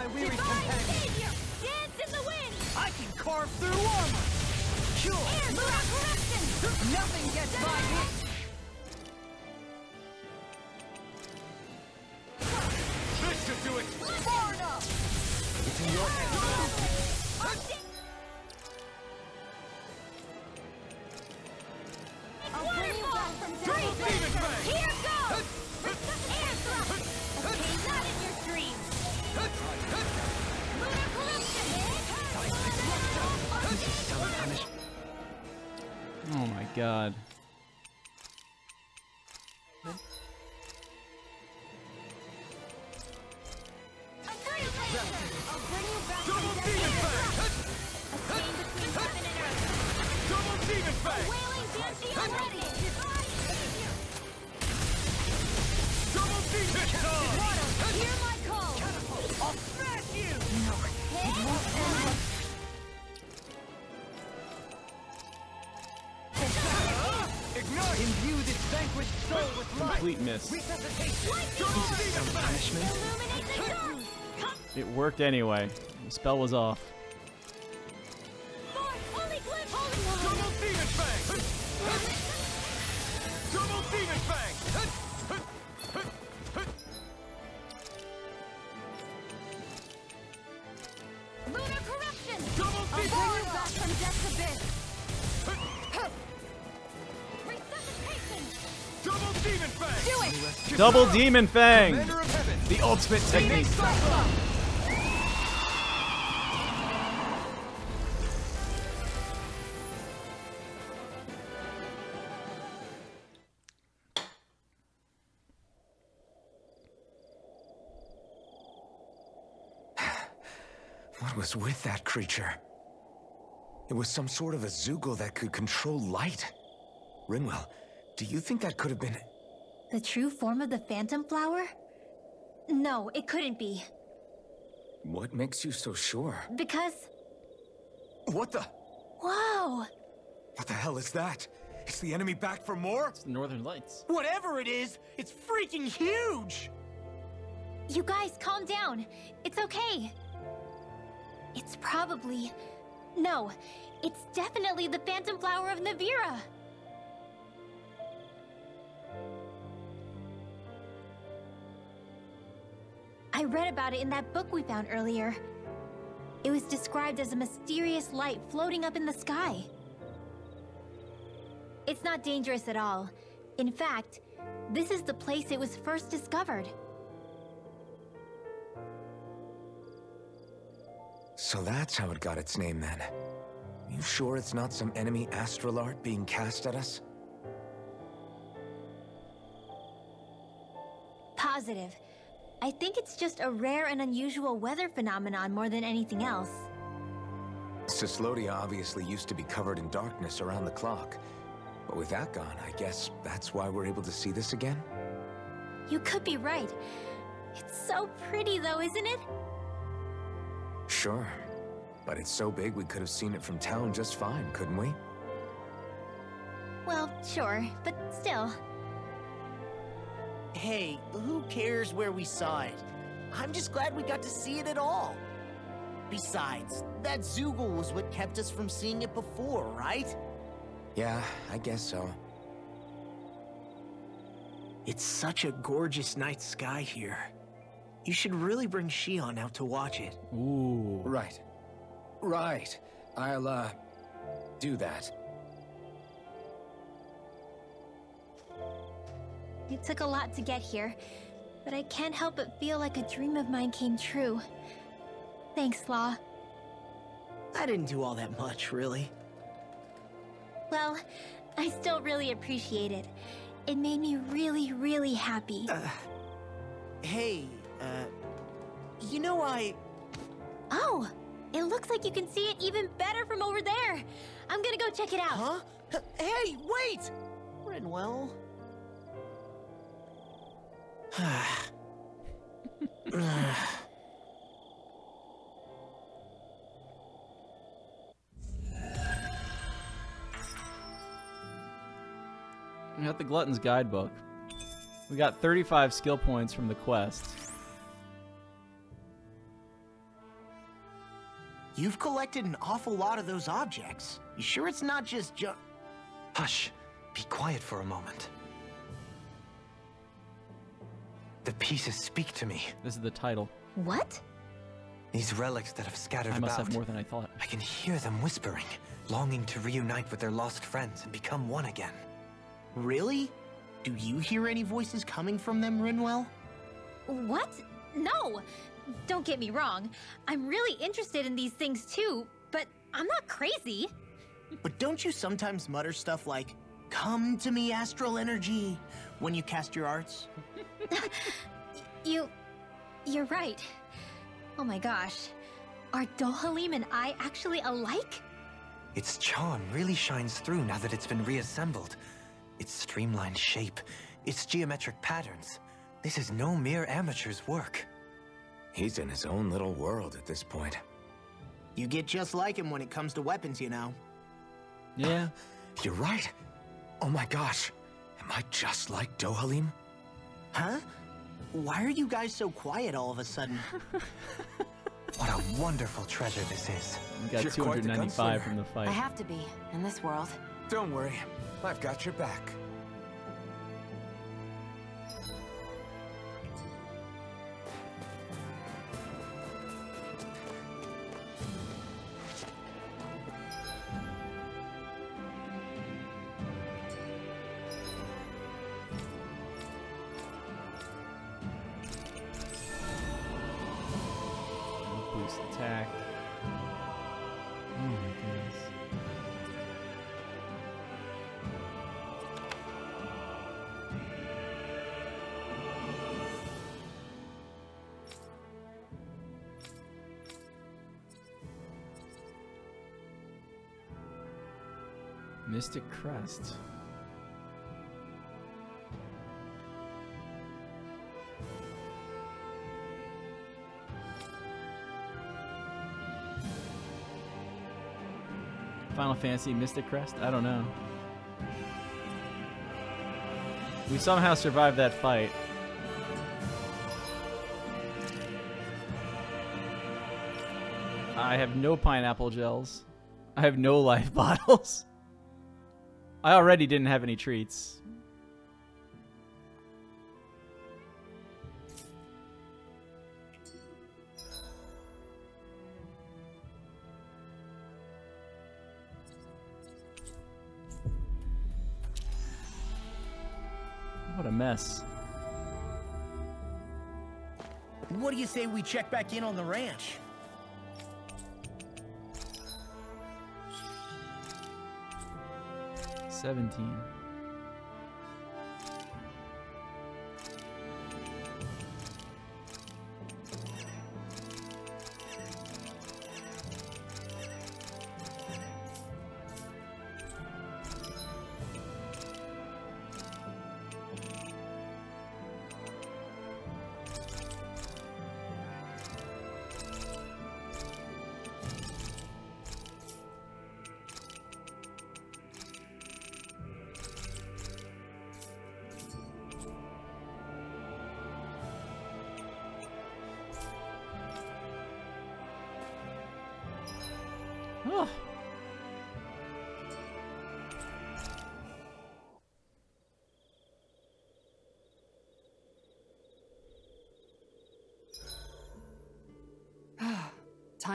my weary companion. dance in the wind. I can carve through armor. Sure. Air corruption. Nothing gets by me. God. Worked anyway. The spell was off. forth! Holy glimpse! Holy one! Double Demon Fang! Double Demon Fang! Was with that creature? It was some sort of a Zeugle that could control light. Rinwell, do you think that could have been... The true form of the phantom flower? No, it couldn't be. What makes you so sure? Because. What the... Whoa! What the hell is that? Is the enemy back for more? It's the Northern Lights. Whatever it is, it's freaking huge. You guys, calm down. It's okay. It's probably. No, it's definitely the phantom flower of Navira. I read about it in that book we found earlier. It was described as a mysterious light floating up in the sky. It's not dangerous at all. In fact, this is the place it was first discovered. So that's how it got its name then. You sure it's not some enemy astral art being cast at us? Positive. I think it's just a rare and unusual weather phenomenon more than anything else. Cyslodia obviously used to be covered in darkness around the clock. But with that gone, I guess that's why we're able to see this again? You could be right. It's so pretty though, isn't it? Sure. But it's so big we could have seen it from town just fine, couldn't we? Well, sure, but still. Hey, who cares where we saw it? I'm just glad we got to see it at all. Besides, that Zeugle was what kept us from seeing it before, right? Yeah, I guess so. It's such a gorgeous night sky here. You should really bring Shionne out to watch it. Ooh. Right. Right. I'll, uh, do that. It took a lot to get here, but I can't help but feel like a dream of mine came true. Thanks, Law. I didn't do all that much, really. Well, I still really appreciate it. It made me really, really happy. Hey, uh, you know I... oh, it looks like you can see it even better from over there. I'm gonna go check it out. Huh? H- Hey, wait! Rinwell? We got the Glutton's Guidebook. We got 35 skill points from the quest. You've collected an awful lot of those objects. You sure it's not just ju- Hush. Be quiet for a moment. The pieces speak to me. This is the title. What? These relics that have scattered I must about. have more than I thought. I can hear them whispering, longing to reunite with their lost friends and become one again. Really? Do you hear any voices coming from them, Rinwell? What? No! Don't get me wrong. I'm really interested in these things too, but I'm not crazy. But don't you sometimes mutter stuff like, Come to me, astral energy, when you cast your arts? You. You're right. Oh my gosh. Are Dohalim and I actually alike? Its charm really shines through now that it's been reassembled. Its streamlined shape, its geometric patterns. This is no mere amateur's work. He's in his own little world at this point. You get just like him when it comes to weapons, you know. Yeah. You're right. Oh my gosh. Am I just like Dohalim? Huh? Why are you guys so quiet all of a sudden? What a wonderful treasure this is. We got You're quite the 295 from the fight. I have to be, in this world. Don't worry. I've got your back. Mystic Crest. Final Fantasy Mystic Crest? I don't know. We somehow survived that fight. I have no pineapple gels. I have no life bottles. I already didn't have any treats. What a mess. What do you say we check back in on the ranch? 17.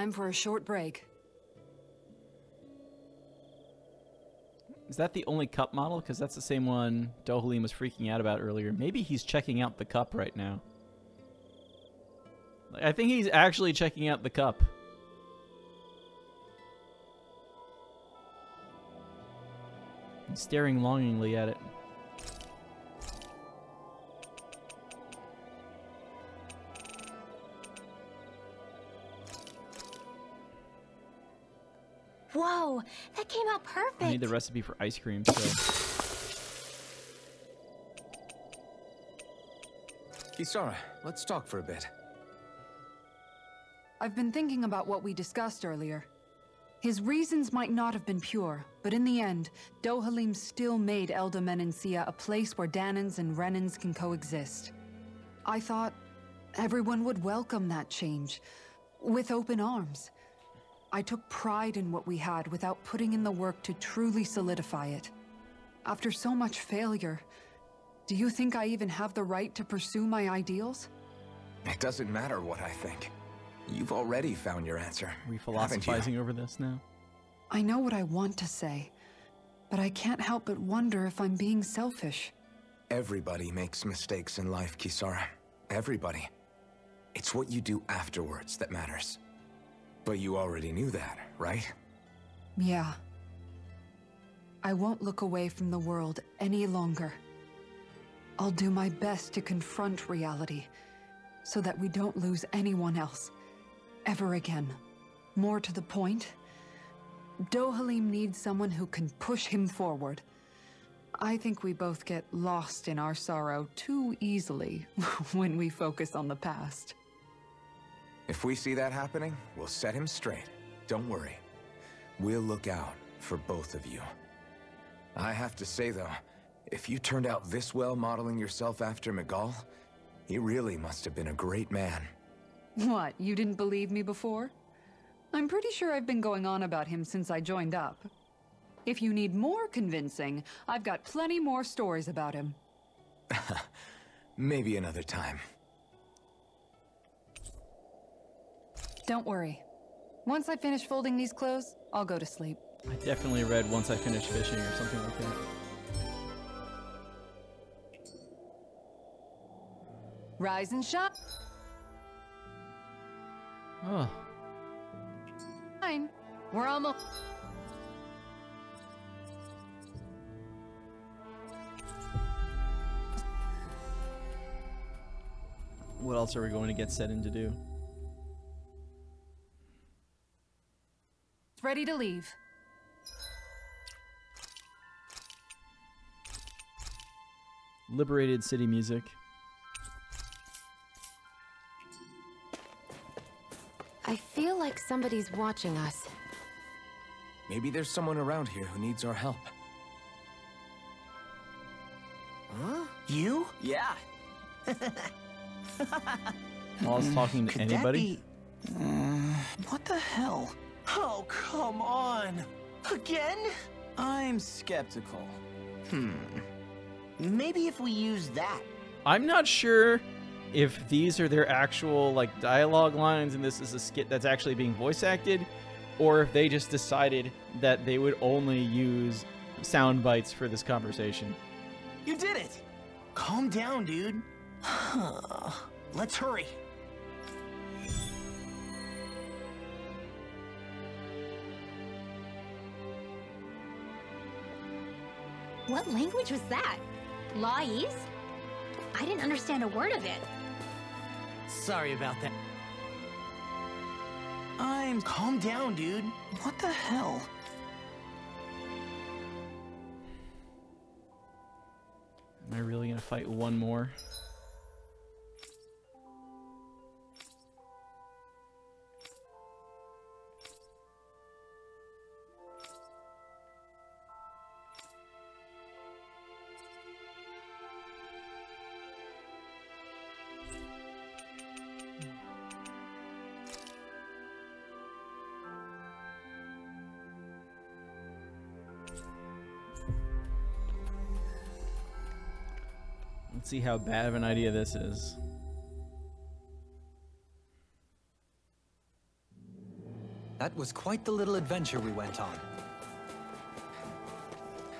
Time for a short break. Is that the only cup model? Because that's the same one Dohalim was freaking out about earlier. Maybe he's checking out the cup right now. I think he's actually checking out the cup. Staring longingly at it. That came out perfect. I need the recipe for ice cream, so. Kisara, let's talk for a bit. I've been thinking about what we discussed earlier. His reasons might not have been pure, but in the end, Dohalim still made Elde Menancia a place where Danans and Renans can coexist. I thought everyone would welcome that change, with open arms. I took pride in what we had without putting in the work to truly solidify it. After so much failure, do you think I even have the right to pursue my ideals? It doesn't matter what I think. You've already found your answer. Are we haven't philosophizing over this now? I know what I want to say, but I can't help but wonder if I'm being selfish. Everybody makes mistakes in life, Kisara. Everybody. It's what you do afterwards that matters. But you already knew that, right? Yeah. I won't look away from the world any longer. I'll do my best to confront reality so that we don't lose anyone else. Ever again. More to the point, Dohalim needs someone who can push him forward. I think we both get lost in our sorrow too easily when we focus on the past. If we see that happening, we'll set him straight. Don't worry. We'll look out for both of you. I have to say, though, if you turned out this well modeling yourself after Miguel, he really must have been a great man. What, you didn't believe me before? I'm pretty sure I've been going on about him since I joined up. If you need more convincing, I've got plenty more stories about him. Maybe another time. Don't worry. Once I finish folding these clothes, I'll go to sleep. I definitely read once I finish fishing or something like that. Rise and shine. Oh, We're almost. what else are we going to get set in to do? Ready to leave. Liberated city music. I feel like somebody's watching us. Maybe there's someone around here who needs our help. Huh? You? Yeah. While I was talking to Could anybody. that be... Uh, what the hell? Oh, come on! Again? I'm skeptical. Hmm. Maybe if we use that. I'm not sure if these are their actual like dialogue lines and this is a skit that's actually being voice acted, or if they just decided that they would only use sound bites for this conversation. You did it! Calm down, dude. Let's hurry. What language was that? Lais? I didn't understand a word of it. Sorry about that. I'm... Calm down, dude. What the hell? Am I really gonna fight one more? See how bad of an idea this is. That was quite the little adventure we went on.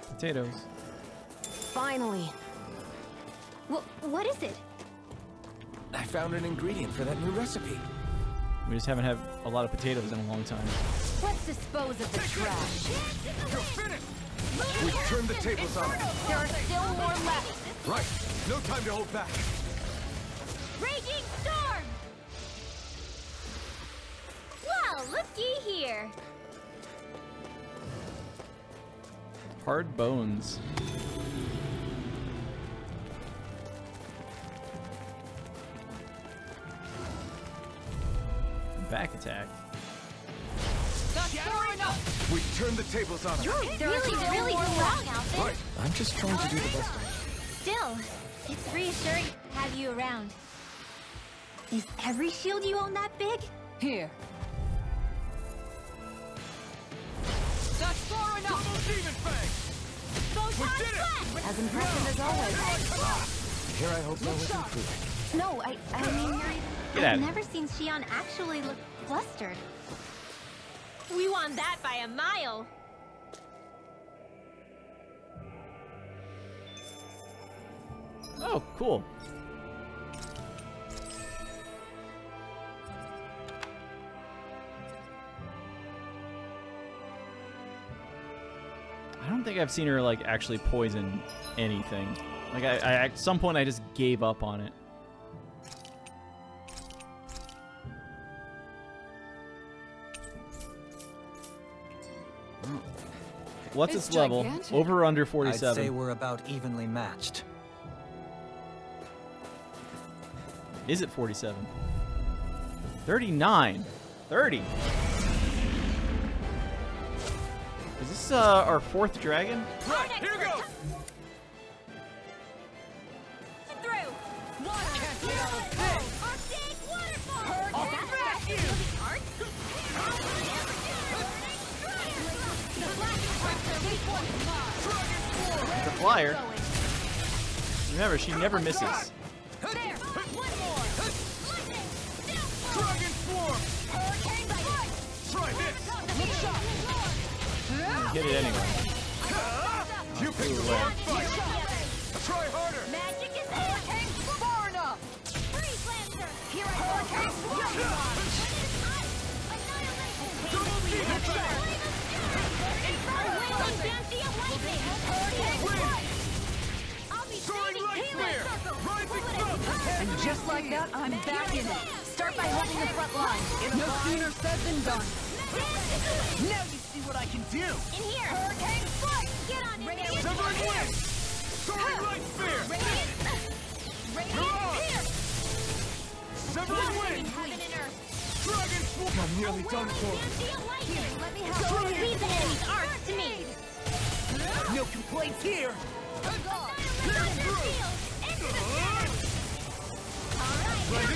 Potatoes. Finally. What, what is it? I found an ingredient for that new recipe. We just haven't had a lot of potatoes in a long time. Let's dispose of the trash. You're finished! We turned the tables on him. There are still more left. Right. No time to hold back. Raging storm! Well, looky here. Hard bones. Back attack. We turned the tables on him. You're really, really strong, Alfred. Right. I'm just trying to do the best I can. Still, it's reassuring to have you around. Is every shield you own that big? Here. That's far enough! Double demon fang! Photon did it! As impressive as always. Here I hope no was improving. No, I, I mean, Get I've of never seen Shionne actually look flustered. We won that by a mile. Oh, cool. I don't think I've seen her like actually poison anything. Like I, I at some point I just gave up on it. What's It's its level? gigantic. Over or under 47? I'd 47? say we're about evenly matched. Is it 47? 39. 30. Is this uh, our fourth dragon? Right, here goes! Through. Water. Can't get out of this. Arctic waterfall. I'll That's back right. you. The art. The flash It's a flyer. Remember, she never misses. Hit it anyway. You picked the wrong fight! Try harder! Magic is hurricane far enough. Freeze Lancer. Here I hurricane Annihilation. Double demon fang! Our will advance the lightning. Hurricane strike. I'll be Soaring standing light healing spear! circle. Rising it sun! And just like that, I'm back in it. Start by holding the front line. No sooner said than done. Now you see what I can do. In here. Hurricane strike. Get on in there. Severing wind! Soaring light spear! Radiant. Radiant on. here. Severing wind! Heaven and earth. Dragon swarm! I'm nearly done for. Here, let me help. Go leave the enemy's art to me. No complaints here. Annihilation shield. Into the sky. All right.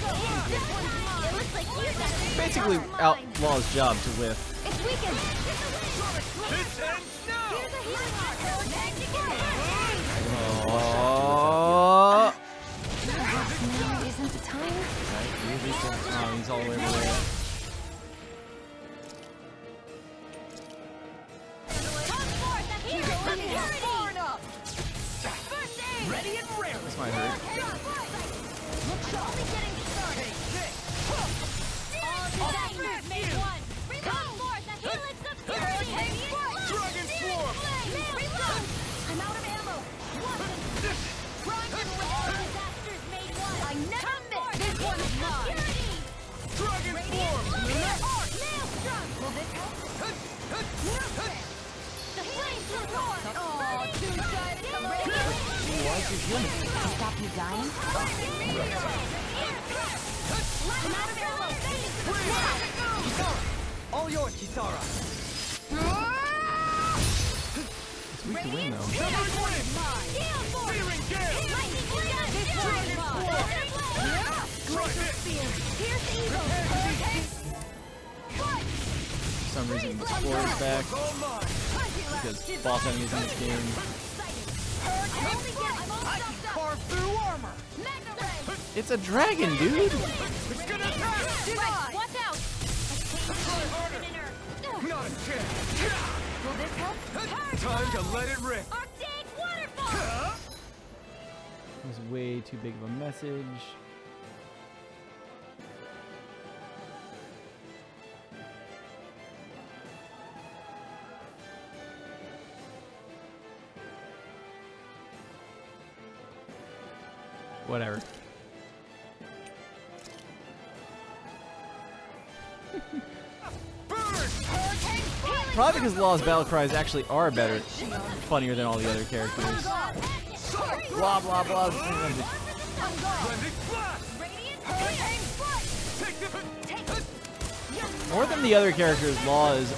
This one's mine. It looks like you got it. Basically, Mine. Outlaw's job to whiff. It's weakened. This ends now! Here's a healing art. Hurricane to get Oh, isn't the time. oh he's all the way over there. Come forth, the Why'd you heal me? To stop you dying? I'm out of ammo. All yours, Kisara. It's weak to win, though. Severing wind! Searing gale! Try this! For some reason, Explore's back All mine! because boss enemies in this game. It's a dragon, dude. It's gonna attack! Watch out! Try harder! Time to let it rip. Arctic waterfall! It was way too big of a message. Whatever. Probably because Law's battle cries actually are better, funnier than all the other characters. Blah blah blah. More than the other characters, Law is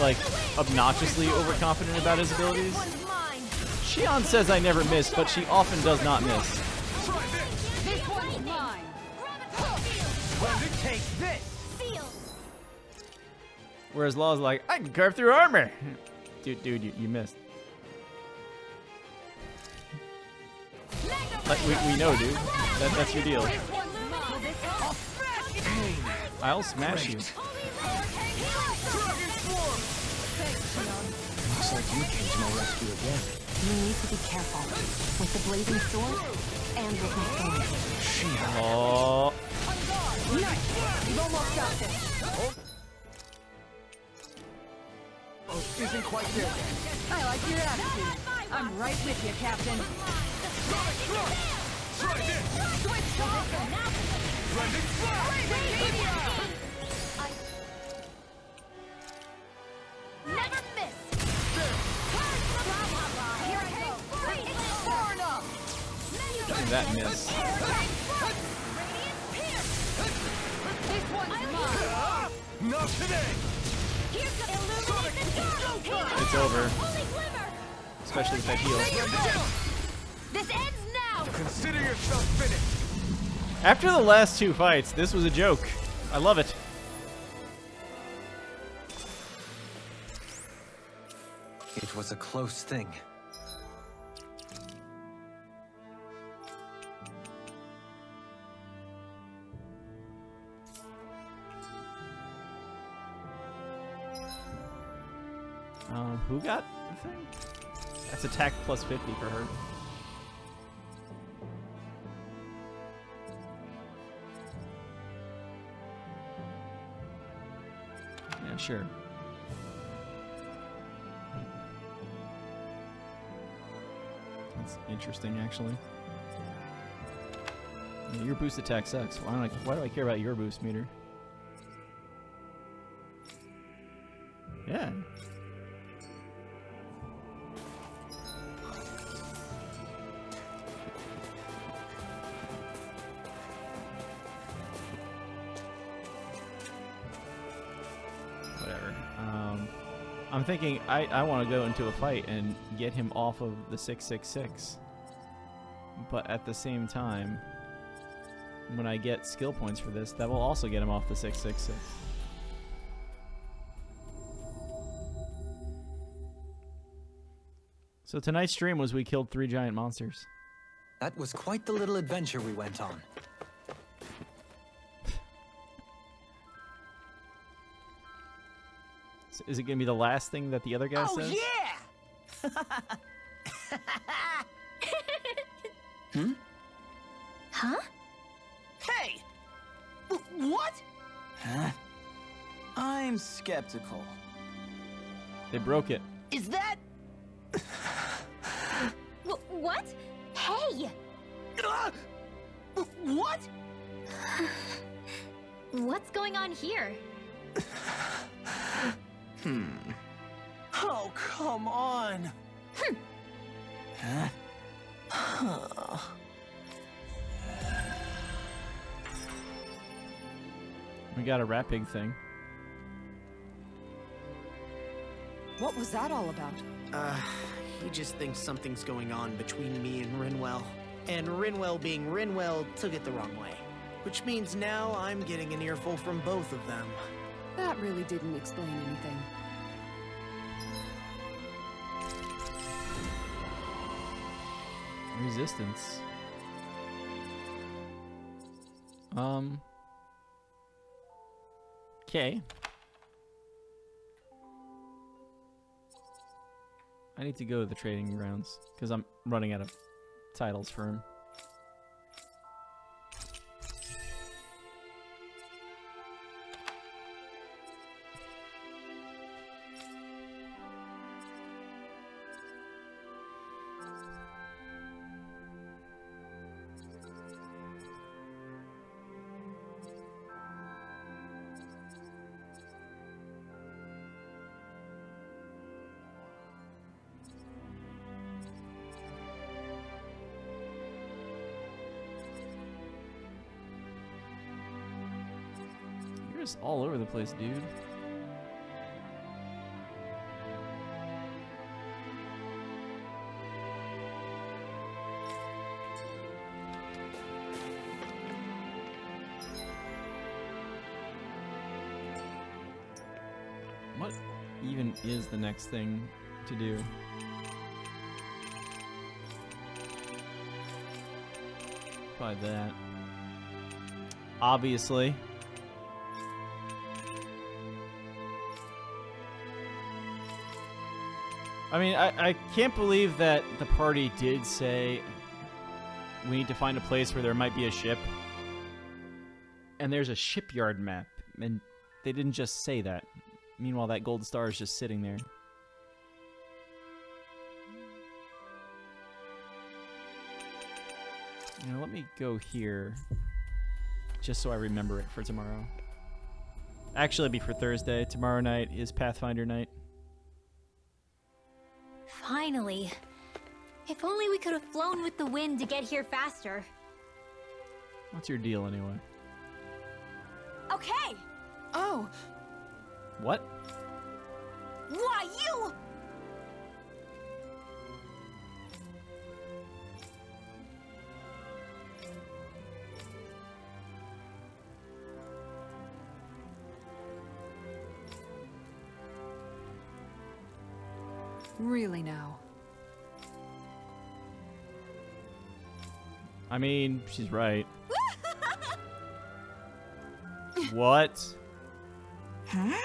like obnoxiously overconfident about his abilities. Shionne says I never miss, but she often does not miss. Try this. This one's mine. Blending. Take this. Whereas Law's like, I can carve through armor. Dude, dude, you, you missed. Like, we, we know, dude. That, that's your deal. I'll smash you. Looks like you came to my rescue again. You need to be careful with the blazing sword and with my thorn. Oh, Nice. You've almost got this. Oh, isn't quite there. I like your attitude. I'm right with you, Captain. Sonic thrust. Try this. Blending blast. Never miss! Here I go! Far enough. look at that miss. This one's mine. Not today. It's over. Especially with that heal. This ends now! Consider yourself finished. After the last two fights, this was a joke. I love it. It was a close thing. Um, who got the thing? That's attack plus 50 for her. Yeah, sure. That's interesting, actually. Your boost attack sucks. Why, I, why do I care about your boost meter? Yeah. I'm thinking I, I want to go into a fight and get him off of the 666. But at the same time, when I get skill points for this, that will also get him off the 666. So tonight's stream was we killed three giant monsters. That was quite the little adventure we went on. S- Is it gonna be the last thing that the other guy Oh, says? yeah! Huh? Hey! W- What? Huh? I'm skeptical. They broke it. Is that... What? Hey! Uh, what? What's going on here? Oh, come on. Huh? We got a rat pig thing. What was that all about? Uh, he just thinks something's going on between me and Rinwell. And Rinwell being Rinwell took it the wrong way. Which means now I'm getting an earful from both of them. That really didn't explain anything. Resistance. Um. Okay. I need to go to the trading grounds because I'm running out of titles for him. The place, dude. What even is the next thing to do? Probably that. Obviously. I mean, I, I can't believe that the party did say we need to find a place where there might be a ship. And there's a shipyard map, and they didn't just say that. Meanwhile, that gold star is just sitting there. You know, let me go here, just so I remember it for tomorrow. Actually, it'll be for Thursday. Tomorrow night is Pathfinder night. Finally. If only we could have flown with the wind to get here faster. What's your deal anyway? Okay! Oh, What? Why, you! Really now. I mean, she's right. what? Huh?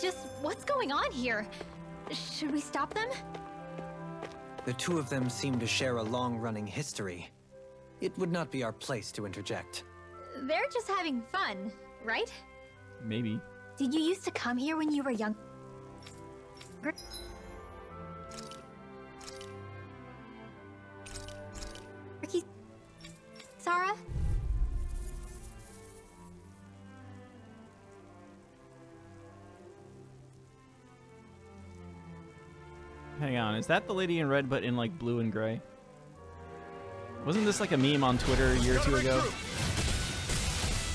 Just what's going on here? Should we stop them? The two of them seem to share a long-running history. It would not be our place to interject. They're just having fun, right? Maybe. Did you used to come here when you were young? Ricky... Sarah? Is that the lady in red but in like blue and gray? Wasn't this like a meme on Twitter a year or two ago?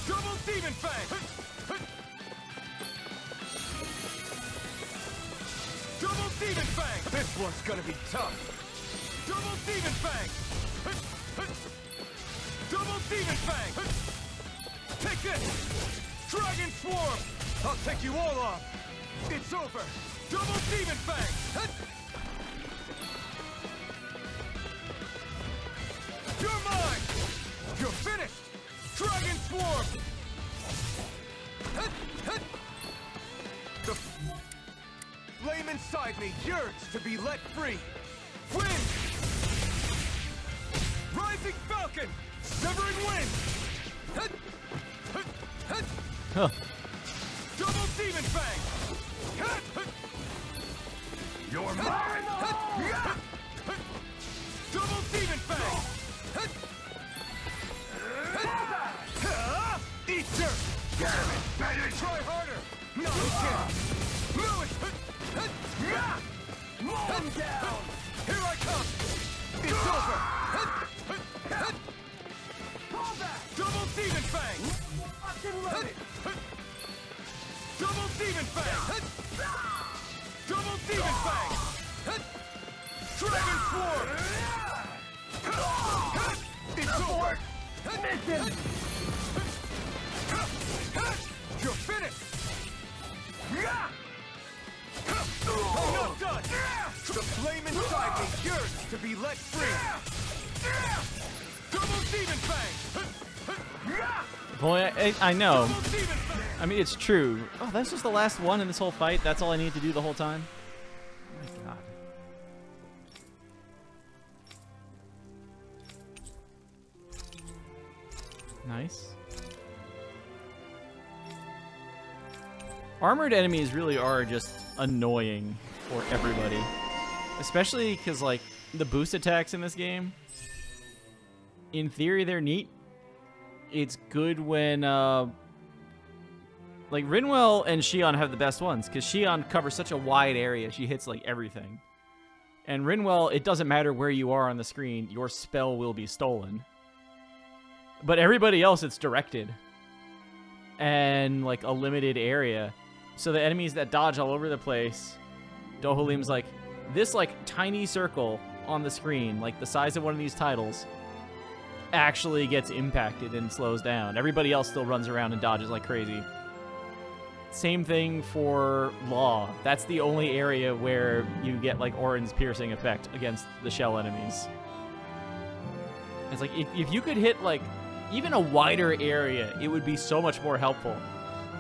Double Demon Fang! Double Demon Fang! This one's gonna be tough. Double Demon Fang! Double Demon Fang! Take this! Dragon Swarm! I'll take you all off! It's over! Double Demon Fang! Me yearns to be let free! Wind! Rising Falcon! Severing Wind! Double Demon Fang! Double Demon Fang! Double Demon Fang! Dragon Swarm! It's over! You're finished! I'm not done! The flame inside me yearns to be let free. Double demon fang. Boy, I, I know. Double demon fang. I mean, it's true. Oh, that's just the last one in this whole fight. That's all I need to do the whole time. Oh my god. Nice. Armored enemies really are just annoying for everybody. Especially because, like, the boost attacks in this game, in theory, they're neat. It's good when, uh, like, Rinwell and Shionne have the best ones, because Shionne covers such a wide area. She hits, like, everything. And Rinwell, it doesn't matter where you are on the screen, your spell will be stolen. But everybody else, it's directed. And, like, a limited area. So the enemies that dodge all over the place, Dohalim's like, this, like, tiny circle on the screen, like the size of one of these titles, actually gets impacted and slows down. Everybody else still runs around and dodges like crazy. Same thing for Law. That's the only area where you get like Orin's piercing effect against the shell enemies. It's like if, if you could hit like even a wider area, it would be so much more helpful.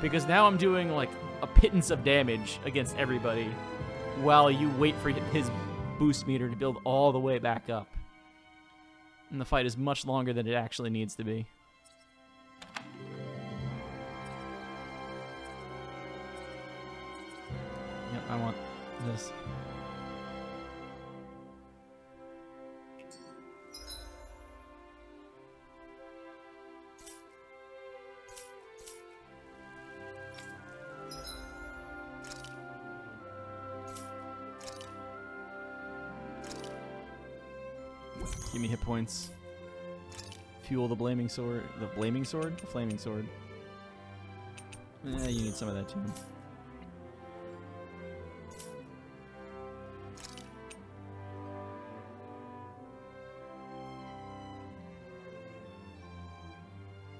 Because now I'm doing like a pittance of damage against everybody while you wait for his boost meter to build all the way back up. And the fight is much longer than it actually needs to be. Yep, I want this. Points. Fuel the blaming sword. The blaming sword? The flaming sword. Eh, you need some of that too.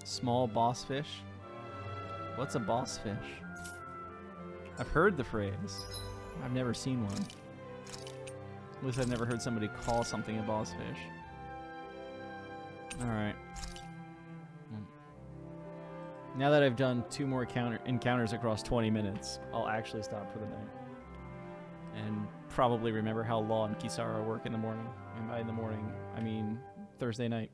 Small boss fish? What's a boss fish? I've heard the phrase. I've never seen one. At least I've never heard somebody call something a boss fish. Alright. Now that I've done two more counter encounters across 20 minutes, I'll actually stop for the night. And probably remember how Law and Kisara work in the morning. And by in the morning, I mean Thursday night.